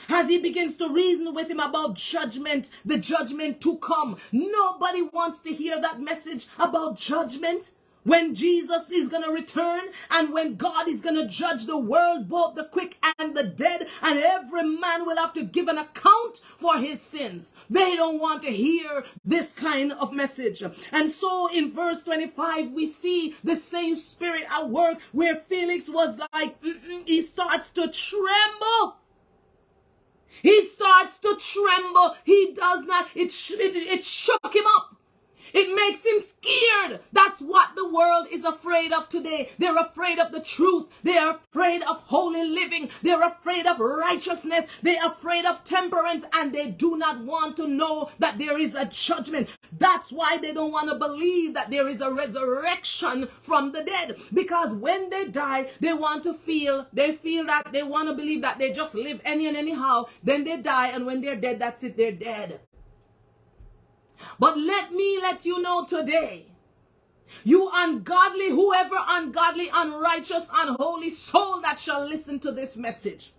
as he begins to reason with him about judgment, the judgment to come. Nobody wants to hear that message about judgment when Jesus is going to return and when God is going to judge the world, both the quick and the dead, and every man will have to give an account for his sins. They don't want to hear this kind of message. And so in verse 25, we see the same spirit at work where Felix was like, he starts to tremble he starts to tremble. He does not, it, it, it shook him up. It makes him scared. That's what the world is afraid of today. They're afraid of the truth. They're afraid of holy living. They're afraid of righteousness. They're afraid of temperance and they do not want to know that there is a judgment. That's why they don't want to believe that there is a resurrection from the dead. Because when they die, they want to feel, they feel that they want to believe that they just live any and anyhow. Then they die and when they're dead, that's it, they're dead. But let me let you know today. You ungodly, whoever ungodly, unrighteous, unholy soul that shall listen to this message.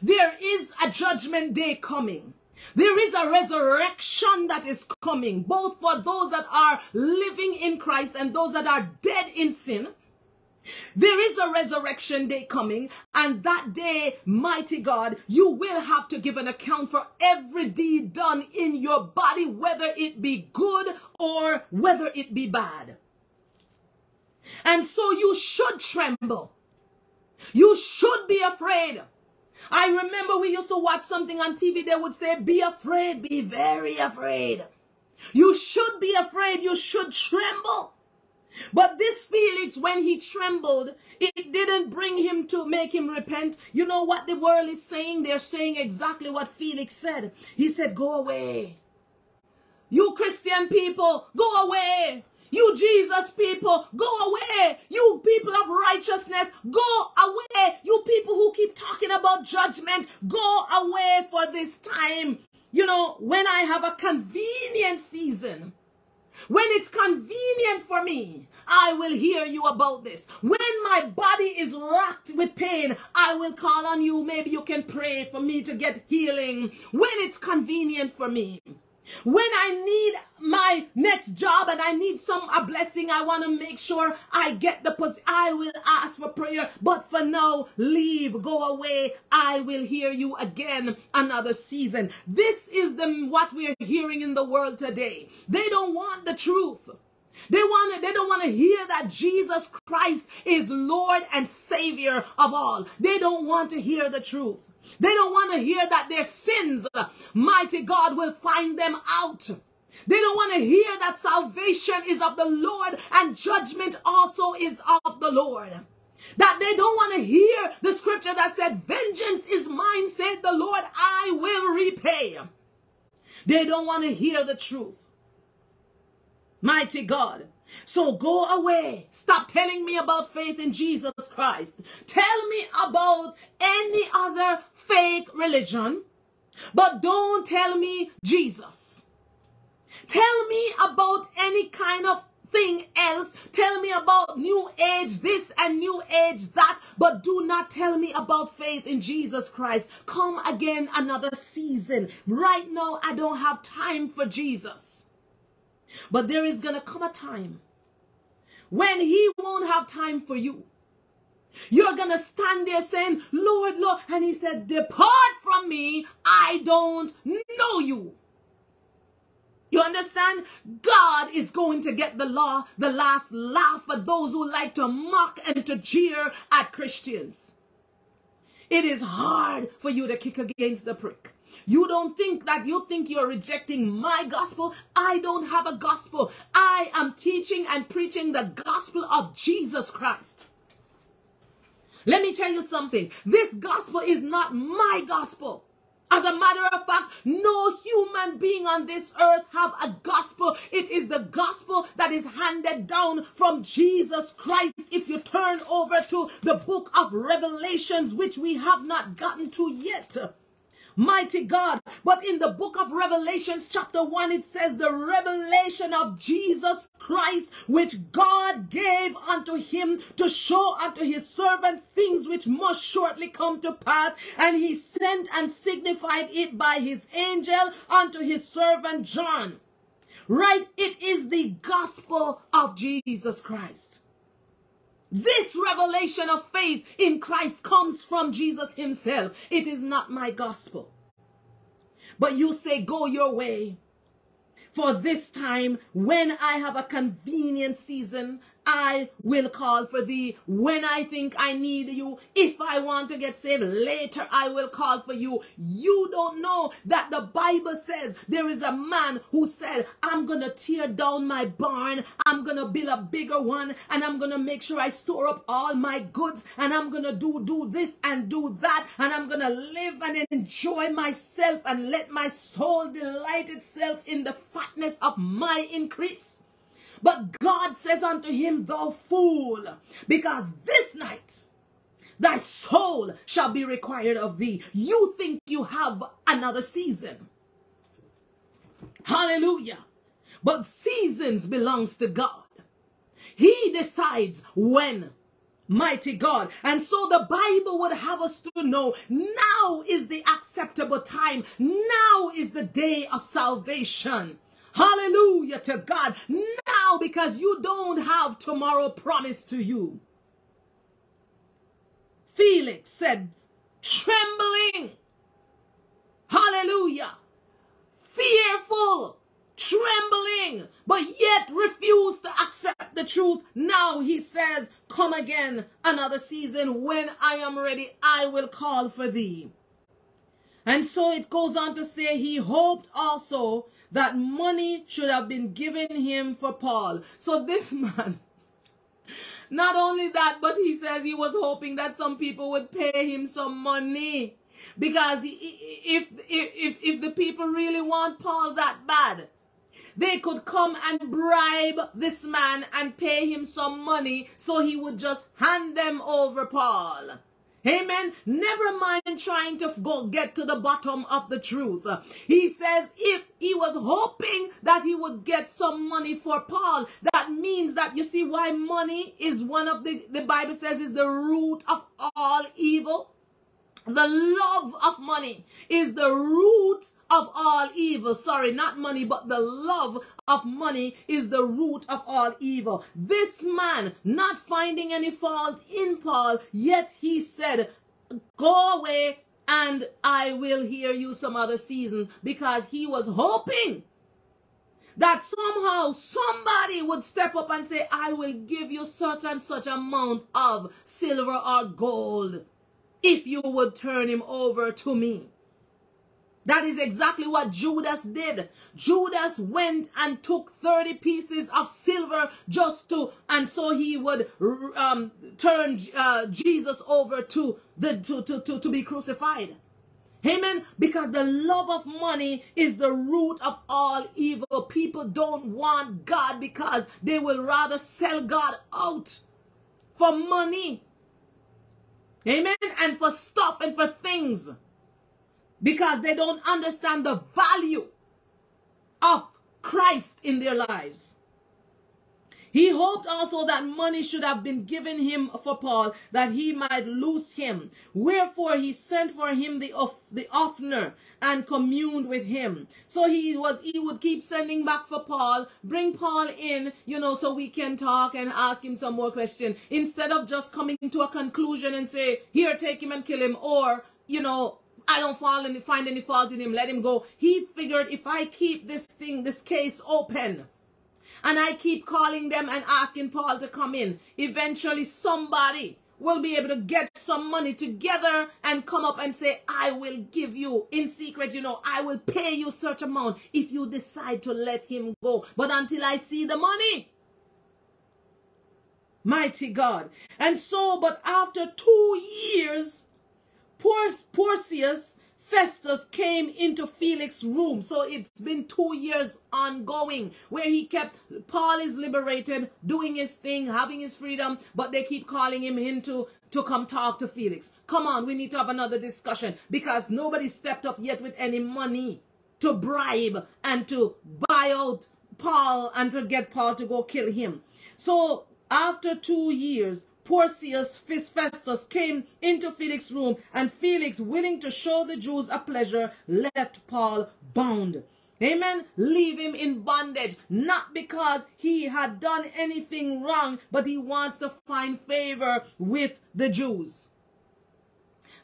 There is a judgment day coming. There is a resurrection that is coming, both for those that are living in Christ and those that are dead in sin. There is a resurrection day coming, and that day, mighty God, you will have to give an account for every deed done in your body, whether it be good or whether it be bad. And so you should tremble. You should be afraid. I remember we used to watch something on TV, they would say, Be afraid, be very afraid. You should be afraid, you should tremble. But this Felix, when he trembled, it didn't bring him to make him repent. You know what the world is saying? They're saying exactly what Felix said. He said, Go away. You Christian people, go away. You Jesus people, go away. You people of righteousness, go away. You people who keep talking about judgment, go away for this time. You know, when I have a convenient season, when it's convenient for me, I will hear you about this. When my body is racked with pain, I will call on you. Maybe you can pray for me to get healing when it's convenient for me. When I need my next job and I need some a blessing, I want to make sure I get the position. I will ask for prayer, but for now, leave, go away. I will hear you again another season. This is the what we're hearing in the world today. They don't want the truth. They want to, they don't want to hear that Jesus Christ is Lord and Savior of all. They don't want to hear the truth. They don't want to hear that their sins, mighty God, will find them out. They don't want to hear that salvation is of the Lord and judgment also is of the Lord. That they don't want to hear the scripture that said, Vengeance is mine, said the Lord, I will repay. They don't want to hear the truth. Mighty God. So go away. Stop telling me about faith in Jesus Christ. Tell me about any other fake religion, but don't tell me Jesus. Tell me about any kind of thing else. Tell me about new age this and new age that, but do not tell me about faith in Jesus Christ. Come again another season. Right now, I don't have time for Jesus. But there is going to come a time when he won't have time for you. You're going to stand there saying, Lord, Lord. And he said, Depart from me. I don't know you. You understand? God is going to get the law, the last laugh for those who like to mock and to jeer at Christians. It is hard for you to kick against the prick. You don't think that you think you're rejecting my gospel. I don't have a gospel. I am teaching and preaching the gospel of Jesus Christ. Let me tell you something. This gospel is not my gospel. As a matter of fact, no human being on this earth have a gospel. It is the gospel that is handed down from Jesus Christ. If you turn over to the book of Revelations, which we have not gotten to yet. Mighty God. But in the book of Revelations, chapter 1, it says, The revelation of Jesus Christ, which God gave unto him to show unto his servants things which must shortly come to pass. And he sent and signified it by his angel unto his servant John. Right? It is the gospel of Jesus Christ. This revelation of faith in Christ comes from Jesus himself. It is not my gospel. But you say, go your way. For this time, when I have a convenient season, I will call for thee when I think I need you. If I want to get saved later, I will call for you. You don't know that the Bible says there is a man who said, I'm going to tear down my barn. I'm going to build a bigger one and I'm going to make sure I store up all my goods and I'm going to do, do this and do that. And I'm going to live and enjoy myself and let my soul delight itself in the fatness of my increase. But God says unto him, Thou fool, because this night thy soul shall be required of thee. You think you have another season. Hallelujah. But seasons belongs to God. He decides when. Mighty God. And so the Bible would have us to know now is the acceptable time. Now is the day of salvation. Hallelujah to God. Now, because you don't have tomorrow promised to you. Felix said, trembling. Hallelujah. Fearful, trembling, but yet refused to accept the truth. Now he says, Come again another season. When I am ready, I will call for thee. And so it goes on to say, He hoped also that money should have been given him for Paul. So this man, not only that, but he says he was hoping that some people would pay him some money. Because if, if, if the people really want Paul that bad, they could come and bribe this man and pay him some money so he would just hand them over Paul. Amen. Never mind trying to go get to the bottom of the truth. He says if he was hoping that he would get some money for Paul, that means that you see why money is one of the, the Bible says is the root of all evil. The love of money is the root of all evil. Sorry, not money, but the love of money is the root of all evil. This man, not finding any fault in Paul, yet he said, Go away and I will hear you some other season because he was hoping that somehow somebody would step up and say, I will give you such and such amount of silver or gold if you would turn him over to me. That is exactly what Judas did. Judas went and took 30 pieces of silver just to, and so he would um, turn uh, Jesus over to, the, to, to, to, to be crucified. Amen. Because the love of money is the root of all evil. People don't want God because they will rather sell God out for money. Amen. And for stuff and for things. Because they don't understand the value of Christ in their lives. He hoped also that money should have been given him for Paul, that he might loose him. Wherefore he sent for him the, of, the oftener and communed with him. So he was he would keep sending back for Paul, bring Paul in, you know, so we can talk and ask him some more questions. Instead of just coming to a conclusion and say, here, take him and kill him, or, you know, I don't find any fault in him, let him go. He figured if I keep this thing, this case open, and I keep calling them and asking Paul to come in. Eventually, somebody will be able to get some money together and come up and say, I will give you in secret, you know, I will pay you such amount if you decide to let him go. But until I see the money, mighty God. And so, but after two years, Porcius Festus came into Felix's room. So it's been two years ongoing where he kept, Paul is liberated, doing his thing, having his freedom, but they keep calling him into to come talk to Felix. Come on, we need to have another discussion because nobody stepped up yet with any money to bribe and to buy out Paul and to get Paul to go kill him. So after two years, Porcius Festus came into Felix's room, and Felix, willing to show the Jews a pleasure, left Paul bound. Amen. Leave him in bondage, not because he had done anything wrong, but he wants to find favor with the Jews.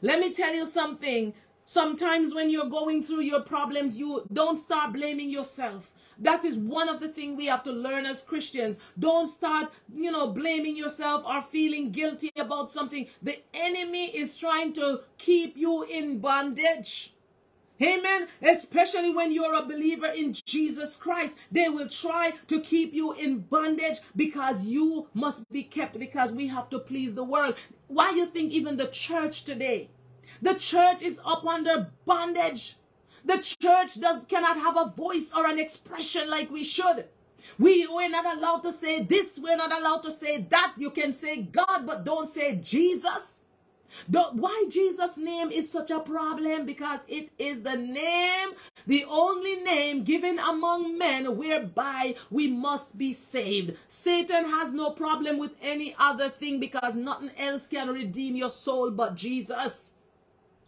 Let me tell you something. Sometimes when you're going through your problems, you don't start blaming yourself. That is one of the things we have to learn as Christians. Don't start, you know, blaming yourself or feeling guilty about something. The enemy is trying to keep you in bondage. Amen. Especially when you're a believer in Jesus Christ, they will try to keep you in bondage because you must be kept because we have to please the world. Why you think even the church today, the church is up under bondage the church does cannot have a voice or an expression like we should. We we're not allowed to say this, we're not allowed to say that. You can say God, but don't say Jesus. The, why Jesus' name is such a problem? Because it is the name, the only name given among men whereby we must be saved. Satan has no problem with any other thing because nothing else can redeem your soul but Jesus.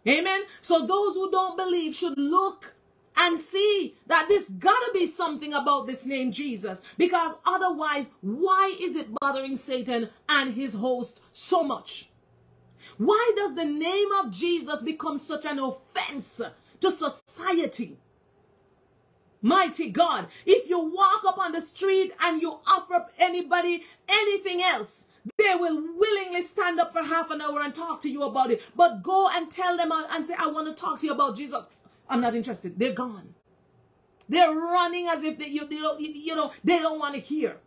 Amen. So those who don't believe should look and see that this gotta be something about this name Jesus. Because otherwise, why is it bothering Satan and his host so much? Why does the name of Jesus become such an offense to society? Mighty God, if you walk up on the street and you offer up anybody anything else, they will willingly stand up for half an hour and talk to you about it. But go and tell them and say, I want to talk to you about Jesus. I'm not interested. They're gone. They're running as if they, you, they don't, you know, they don't want to hear.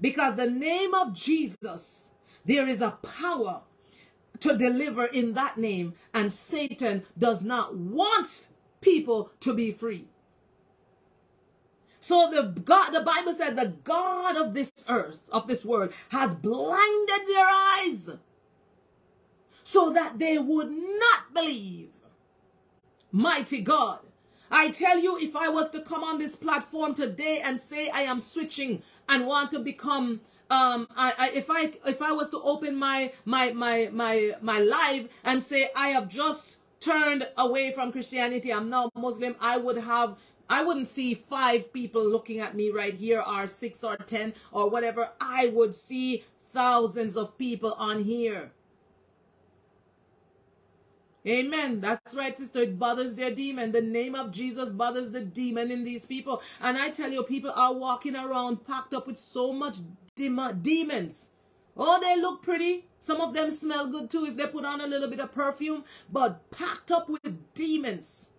Because the name of Jesus, there is a power to deliver in that name. And Satan does not want people to be free. So the God, the Bible said the God of this earth, of this world, has blinded their eyes so that they would not believe. Mighty God. I tell you, if I was to come on this platform today and say I am switching and want to become um, I, I, if I, if I was to open my, my, my, my, my live and say, I have just turned away from Christianity, I'm now Muslim, I would have I wouldn't see five people looking at me right here, or six or ten, or whatever. I would see thousands of people on here. Amen. That's right, sister. It bothers their demon. The name of Jesus bothers the demon in these people. And I tell you, people are walking around packed up with so much demons. Oh, they look pretty. Some of them smell good too if they put on a little bit of perfume, but packed up with demons.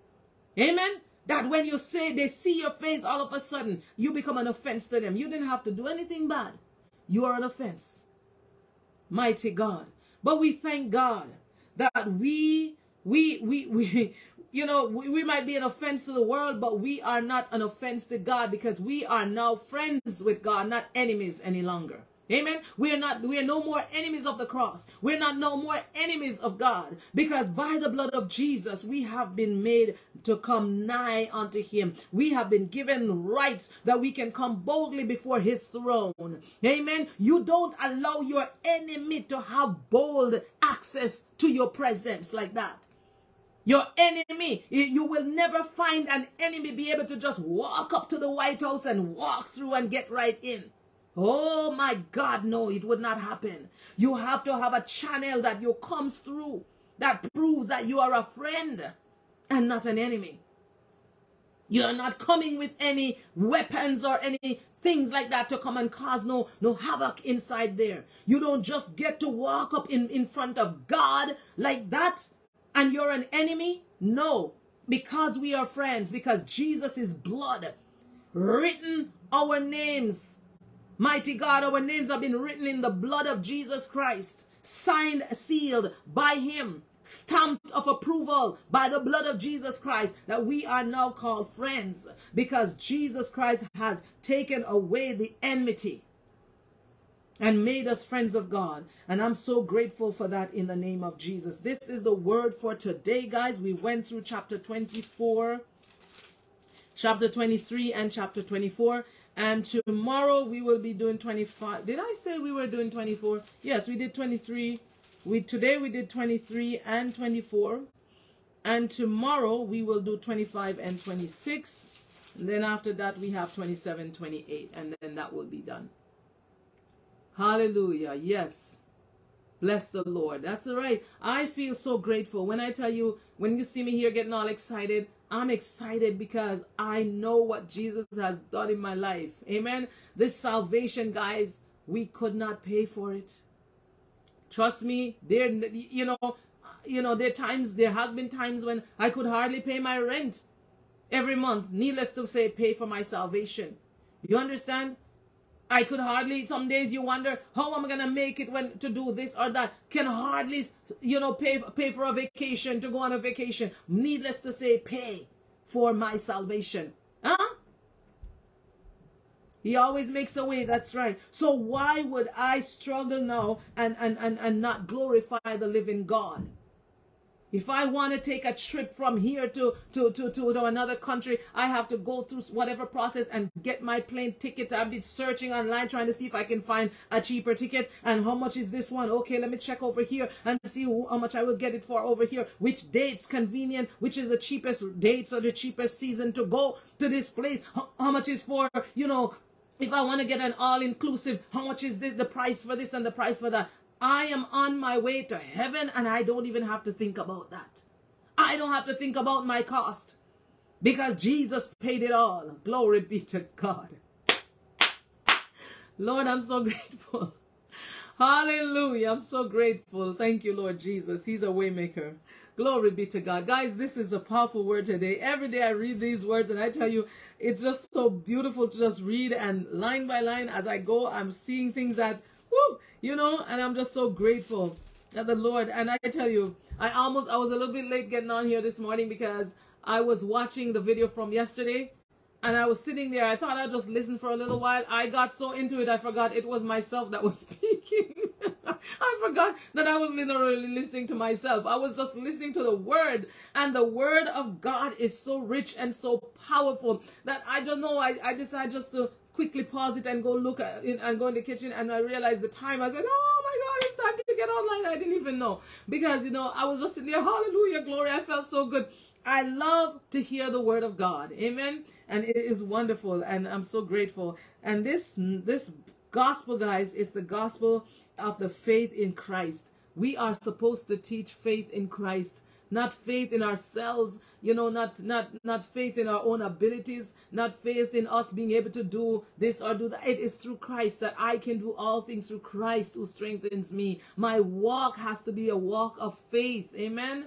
Amen. That when you say they see your face, all of a sudden you become an offense to them. You didn't have to do anything bad. You are an offense. Mighty God. But we thank God that we, we, we, we, you know, we, we might be an offense to the world, but we are not an offense to God because we are now friends with God, not enemies any longer. Amen. We are not, we are no more enemies of the cross. We're not no more enemies of God because by the blood of Jesus, we have been made to come nigh unto him. We have been given rights that we can come boldly before his throne. Amen. You don't allow your enemy to have bold access to your presence like that. Your enemy, you will never find an enemy be able to just walk up to the White House and walk through and get right in. Oh my God, no, it would not happen. You have to have a channel that you comes through that proves that you are a friend and not an enemy. You are not coming with any weapons or any things like that to come and cause no, no havoc inside there. You don't just get to walk up in, in front of God like that and you're an enemy. No, because we are friends, because Jesus' is blood written our names Mighty God, our names have been written in the blood of Jesus Christ, signed, sealed by Him, stamped of approval by the blood of Jesus Christ, that we are now called friends because Jesus Christ has taken away the enmity and made us friends of God. And I'm so grateful for that in the name of Jesus. This is the word for today, guys. We went through chapter 24, chapter 23, and chapter 24. And tomorrow we will be doing 25. Did I say we were doing 24? Yes, we did 23. We Today we did 23 and 24. And tomorrow we will do 25 and 26. And then after that we have 27, 28. And then that will be done. Hallelujah. Yes. Bless the Lord. That's right. I feel so grateful. When I tell you, when you see me here getting all excited, I'm excited because I know what Jesus has done in my life. Amen. This salvation, guys, we could not pay for it. Trust me, there you know, you know, there times there has been times when I could hardly pay my rent every month. Needless to say, pay for my salvation. You understand? I could hardly, some days you wonder, how am I going to make it when to do this or that? Can hardly, you know, pay, pay for a vacation, to go on a vacation. Needless to say, pay for my salvation. Huh? He always makes a way, that's right. So why would I struggle now and, and, and, and not glorify the living God? If I want to take a trip from here to, to, to, to, to, another country, I have to go through whatever process and get my plane ticket. I've been searching online trying to see if I can find a cheaper ticket. And how much is this one? Okay, let me check over here and see who, how much I will get it for over here. Which dates convenient? Which is the cheapest dates or the cheapest season to go to this place? How, how much is for, you know, if I want to get an all-inclusive, how much is this, the price for this and the price for that? I am on my way to heaven and I don't even have to think about that. I don't have to think about my cost because Jesus paid it all. Glory be to God. Lord, I'm so grateful. Hallelujah. I'm so grateful. Thank you, Lord Jesus. He's a waymaker. Glory be to God. Guys, this is a powerful word today. Every day I read these words and I tell you, it's just so beautiful to just read and line by line as I go, I'm seeing things that Woo! You know, and I'm just so grateful that the Lord, and I tell you, I almost, I was a little bit late getting on here this morning because I was watching the video from yesterday and I was sitting there. I thought I'd just listen for a little while. I got so into it, I forgot it was myself that was speaking. I forgot that I was literally listening to myself. I was just listening to the word, and the word of God is so rich and so powerful that I don't know. I, I decided just to quickly pause it and go look at it and go in the kitchen, and I realized the time. I said, Oh my God, it's time to get online. I didn't even know because you know I was just sitting there, Hallelujah, glory. I felt so good. I love to hear the word of God. Amen. And it is wonderful and I'm so grateful. And this this gospel guys is the gospel of the faith in Christ. We are supposed to teach faith in Christ, not faith in ourselves, you know, not not not faith in our own abilities, not faith in us being able to do this or do that. It is through Christ that I can do all things through Christ who strengthens me. My walk has to be a walk of faith. Amen.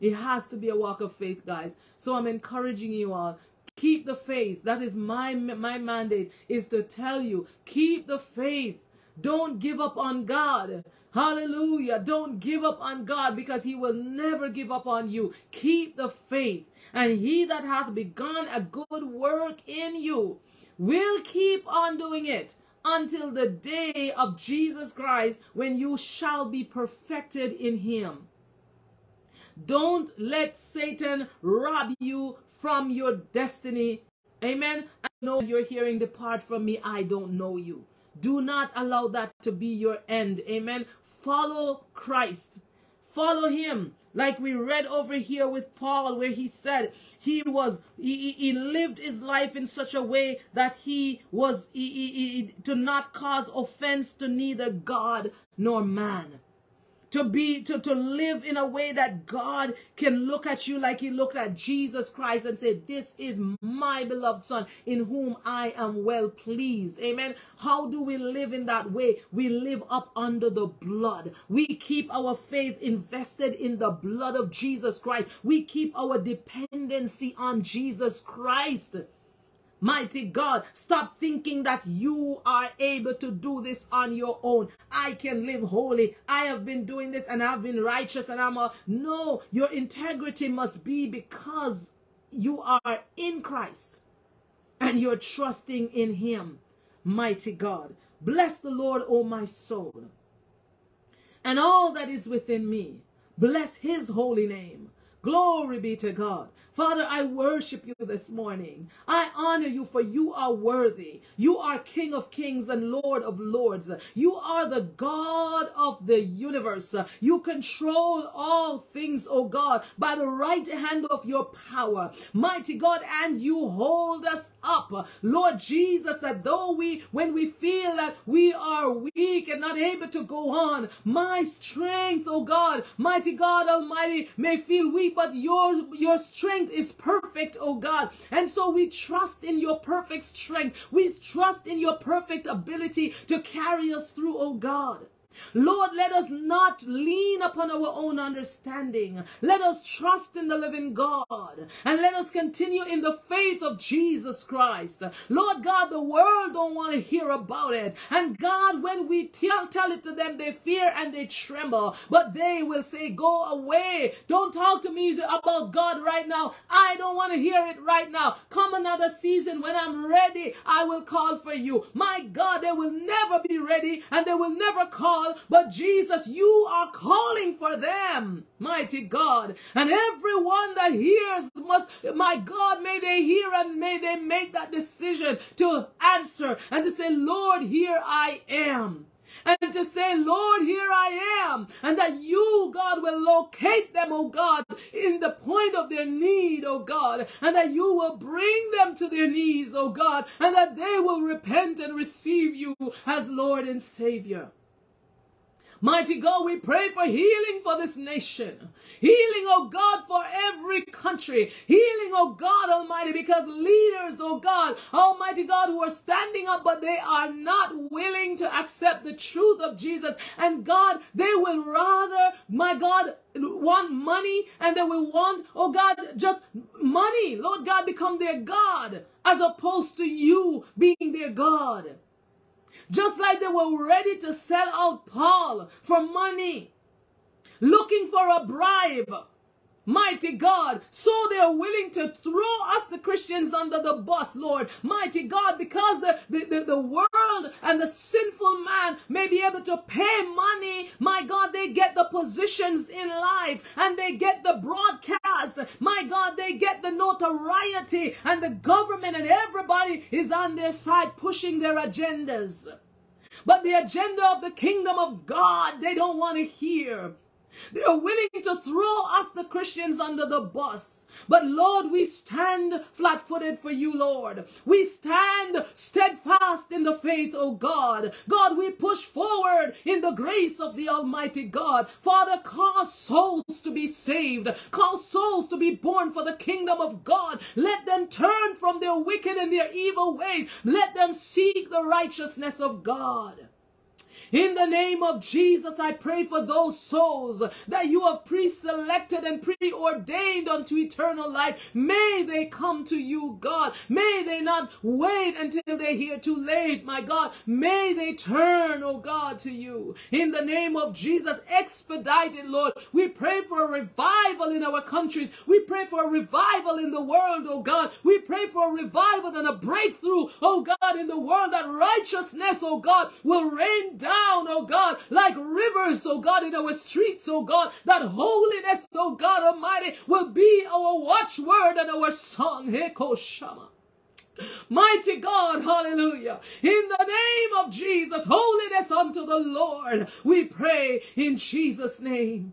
It has to be a walk of faith, guys. So I'm encouraging you all. Keep the faith. That is my my mandate is to tell you, keep the faith. Don't give up on God. Hallelujah. Don't give up on God because he will never give up on you. Keep the faith. And he that hath begun a good work in you will keep on doing it until the day of Jesus Christ when you shall be perfected in him. Don't let Satan rob you from your destiny. Amen. I know you're hearing, depart from me. I don't know you. Do not allow that to be your end. Amen. Follow Christ. Follow him. Like we read over here with Paul, where he said he was, he, he lived his life in such a way that he was, he, he, he, to not cause offense to neither God nor man to be to, to live in a way that God can look at you like he looked at Jesus Christ and say, This is my beloved son in whom I am well pleased. Amen. How do we live in that way? We live up under the blood. We keep our faith invested in the blood of Jesus Christ. We keep our dependency on Jesus Christ. Mighty God, stop thinking that you are able to do this on your own. I can live holy. I have been doing this and I've been righteous and I'm a. No, your integrity must be because you are in Christ and you're trusting in Him. Mighty God, bless the Lord, O my soul, and all that is within me. Bless His holy name. Glory be to God. Father, I worship you this morning. I honor you for you are worthy. You are King of kings and Lord of lords. You are the God of the universe. You control all things, O God, by the right hand of your power. Mighty God, and you hold us up. Lord Jesus, that though we, when we feel that we are weak and not able to go on, my strength, O God, mighty God Almighty, may feel weak, but your, your strength strength is perfect, oh God. And so we trust in your perfect strength. We trust in your perfect ability to carry us through, oh God. Lord, let us not lean upon our own understanding. Let us trust in the living God and let us continue in the faith of Jesus Christ. Lord God, the world don't want to hear about it. And God, when we tell, tell it to them, they fear and they tremble. But they will say, go away. Don't talk to me about God right now. I don't want to hear it right now. Come another season when I'm ready, I will call for you. My God, they will never be ready and they will never call but Jesus, you are calling for them, mighty God. And everyone that hears must, my God, may they hear and may they make that decision to answer and to say, Lord, here I am and to say, Lord, here I am, and that you, God, will locate them, oh God, in the point of their need, oh God, and that you will bring them to their knees, oh God, and that they will repent and receive you as Lord and Savior. Mighty God, we pray for healing for this nation. Healing, oh God, for every country. Healing, oh God Almighty, because leaders, oh God, Almighty God, who are standing up, but they are not willing to accept the truth of Jesus. And God, they will rather, my God, want money and they will want, oh God, just money. Lord God, become their God as opposed to you being their God. Just like they were ready to sell out Paul for money, looking for a bribe. Mighty God, so they are willing to throw us, the Christians, under the bus, Lord. Mighty God, because the, the, the, the world and the sinful man may be able to pay money, my God, they get the positions in life and they get the broadcast. My God, they get the notoriety and the government and everybody is on their side pushing their agendas. But the agenda of the kingdom of God, they don't want to hear. They are willing to throw us, the Christians, under the bus. But Lord, we stand flat footed for you, Lord. We stand steadfast in the faith, oh God. God, we push forward in the grace of the Almighty God. Father, cause souls to be saved, cause souls to be born for the kingdom of God. Let them turn from their wicked and their evil ways. Let them seek the righteousness of God. In the name of Jesus, I pray for those souls that you have pre-selected and preordained unto eternal life. May they come to you, God. May they not wait until they hear too late, my God. May they turn, oh God, to you. In the name of Jesus, expedite it, Lord. We pray for a revival in our countries. We pray for a revival in the world, oh God. We pray for a revival and a breakthrough, oh God, in the world that righteousness, oh God, will rain down down, oh God, like rivers, oh God, in our streets, oh God, that holiness, oh God Almighty, will be our watchword and our song. Heko Shama. Mighty God, hallelujah. In the name of Jesus, holiness unto the Lord, we pray in Jesus' name.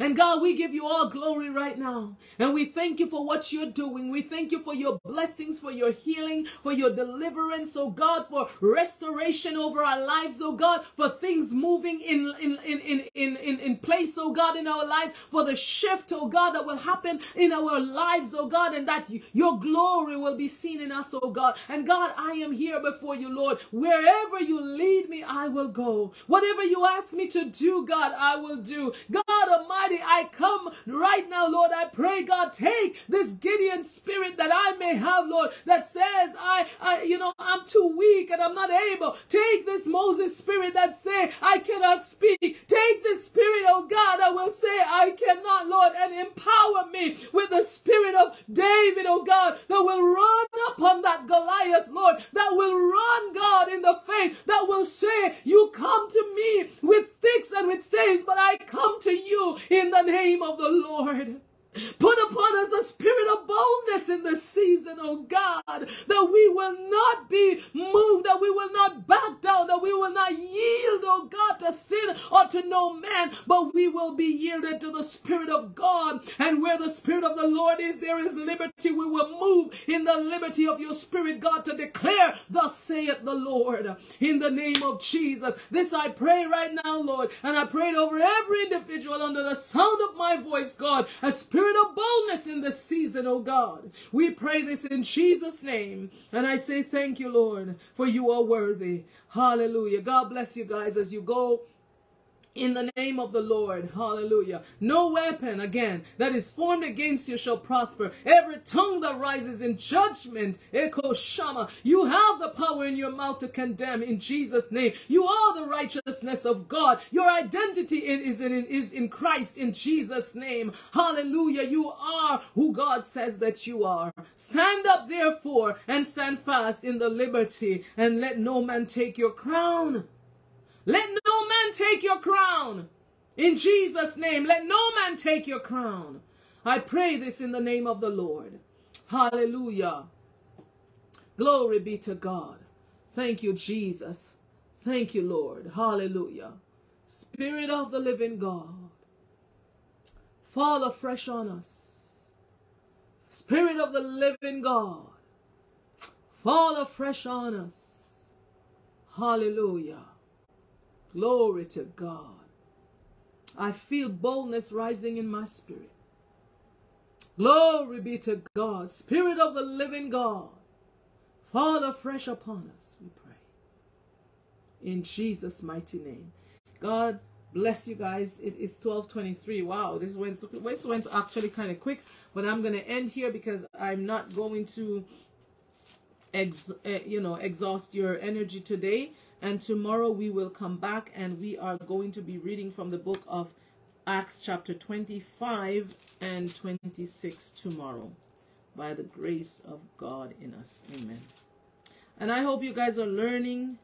And God, we give you all glory right now. And we thank you for what you're doing. We thank you for your blessings, for your healing, for your deliverance, oh God, for restoration over our lives, oh God, for things moving in, in, in, in, in, in, in place, oh God, in our lives, for the shift, oh God, that will happen in our lives, oh God, and that your glory will be seen in us, oh God. And God, I am here before you, Lord. Wherever you lead me, I will go. Whatever you ask me to do, God, I will do. God Almighty, I come right now, Lord. I pray, God, take this Gideon spirit that I may have, Lord, that says, I, I, you know, I'm too weak and I'm not able. Take this Moses spirit that say, I cannot speak. Take this spirit, oh God, that will say, I cannot, Lord, and empower me with the spirit of David, oh God, that will run upon that Goliath, Lord, that will run, God, in the faith, that will say, you come to me with sticks and with staves, but I come to you in in the name of the Lord. Put upon us a spirit of boldness in this season, oh God, that we will not be moved, that we will not back down, that we will not yield, oh God, to sin or to no man, but we will be yielded to the Spirit of God. And where the Spirit of the Lord is, there is liberty. We will move in the liberty of your Spirit, God, to declare, Thus saith the Lord, in the name of Jesus. This I pray right now, Lord, and I pray it over every individual under the sound of my voice, God, a spirit spirit of boldness in this season, oh God. We pray this in Jesus' name. And I say thank you, Lord, for you are worthy. Hallelujah. God bless you guys as you go in the name of the Lord. Hallelujah. No weapon, again, that is formed against you shall prosper. Every tongue that rises in judgment, Echo Shama, you have the power in your mouth to condemn in Jesus' name. You are the righteousness of God. Your identity is in, is in Christ in Jesus' name. Hallelujah. You are who God says that you are. Stand up, therefore, and stand fast in the liberty, and let no man take your crown. Let no man take your crown. In Jesus' name, let no man take your crown. I pray this in the name of the Lord. Hallelujah. Glory be to God. Thank you, Jesus. Thank you, Lord. Hallelujah. Spirit of the living God, fall afresh on us. Spirit of the living God, fall afresh on us. Hallelujah. Glory to God. I feel boldness rising in my spirit. Glory be to God. Spirit of the living God. Fall afresh upon us, we pray. In Jesus' mighty name. God bless you guys. It is 1223. Wow, this went, this went actually kind of quick. But I'm going to end here because I'm not going to ex, uh, you know, exhaust your energy today. And tomorrow we will come back and we are going to be reading from the book of Acts chapter 25 and 26 tomorrow by the grace of God in us. Amen. And I hope you guys are learning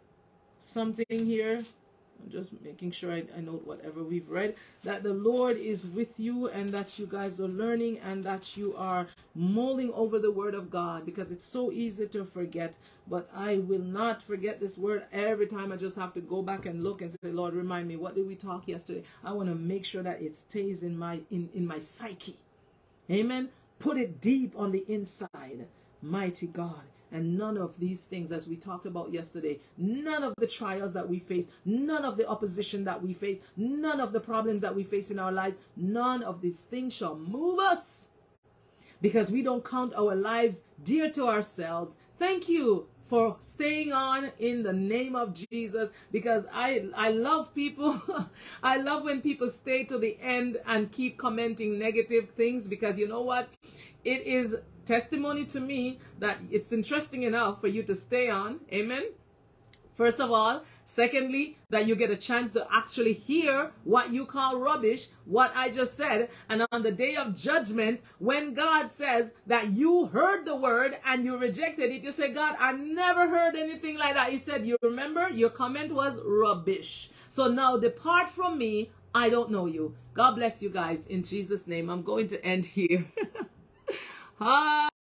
something here. I'm just making sure I, I note whatever we've read. That the Lord is with you and that you guys are learning and that you are mulling over the Word of God because it's so easy to forget. But I will not forget this Word every time. I just have to go back and look and say, Lord, remind me, what did we talk yesterday? I want to make sure that it stays in my in, in my psyche. Amen. Put it deep on the inside. Mighty God. And none of these things, as we talked about yesterday, none of the trials that we face, none of the opposition that we face, none of the problems that we face in our lives, none of these things shall move us because we don't count our lives dear to ourselves. Thank you for staying on in the name of Jesus because I I love people. I love when people stay to the end and keep commenting negative things because you know what? It is testimony to me that it's interesting enough for you to stay on. Amen. First of all, secondly, that you get a chance to actually hear what you call rubbish, what I just said. And on the day of judgment, when God says that you heard the word and you rejected it, you say, God, I never heard anything like that. He said, You remember, your comment was rubbish. So now depart from me. I don't know you. God bless you guys in Jesus' name. I'm going to end here. 嗨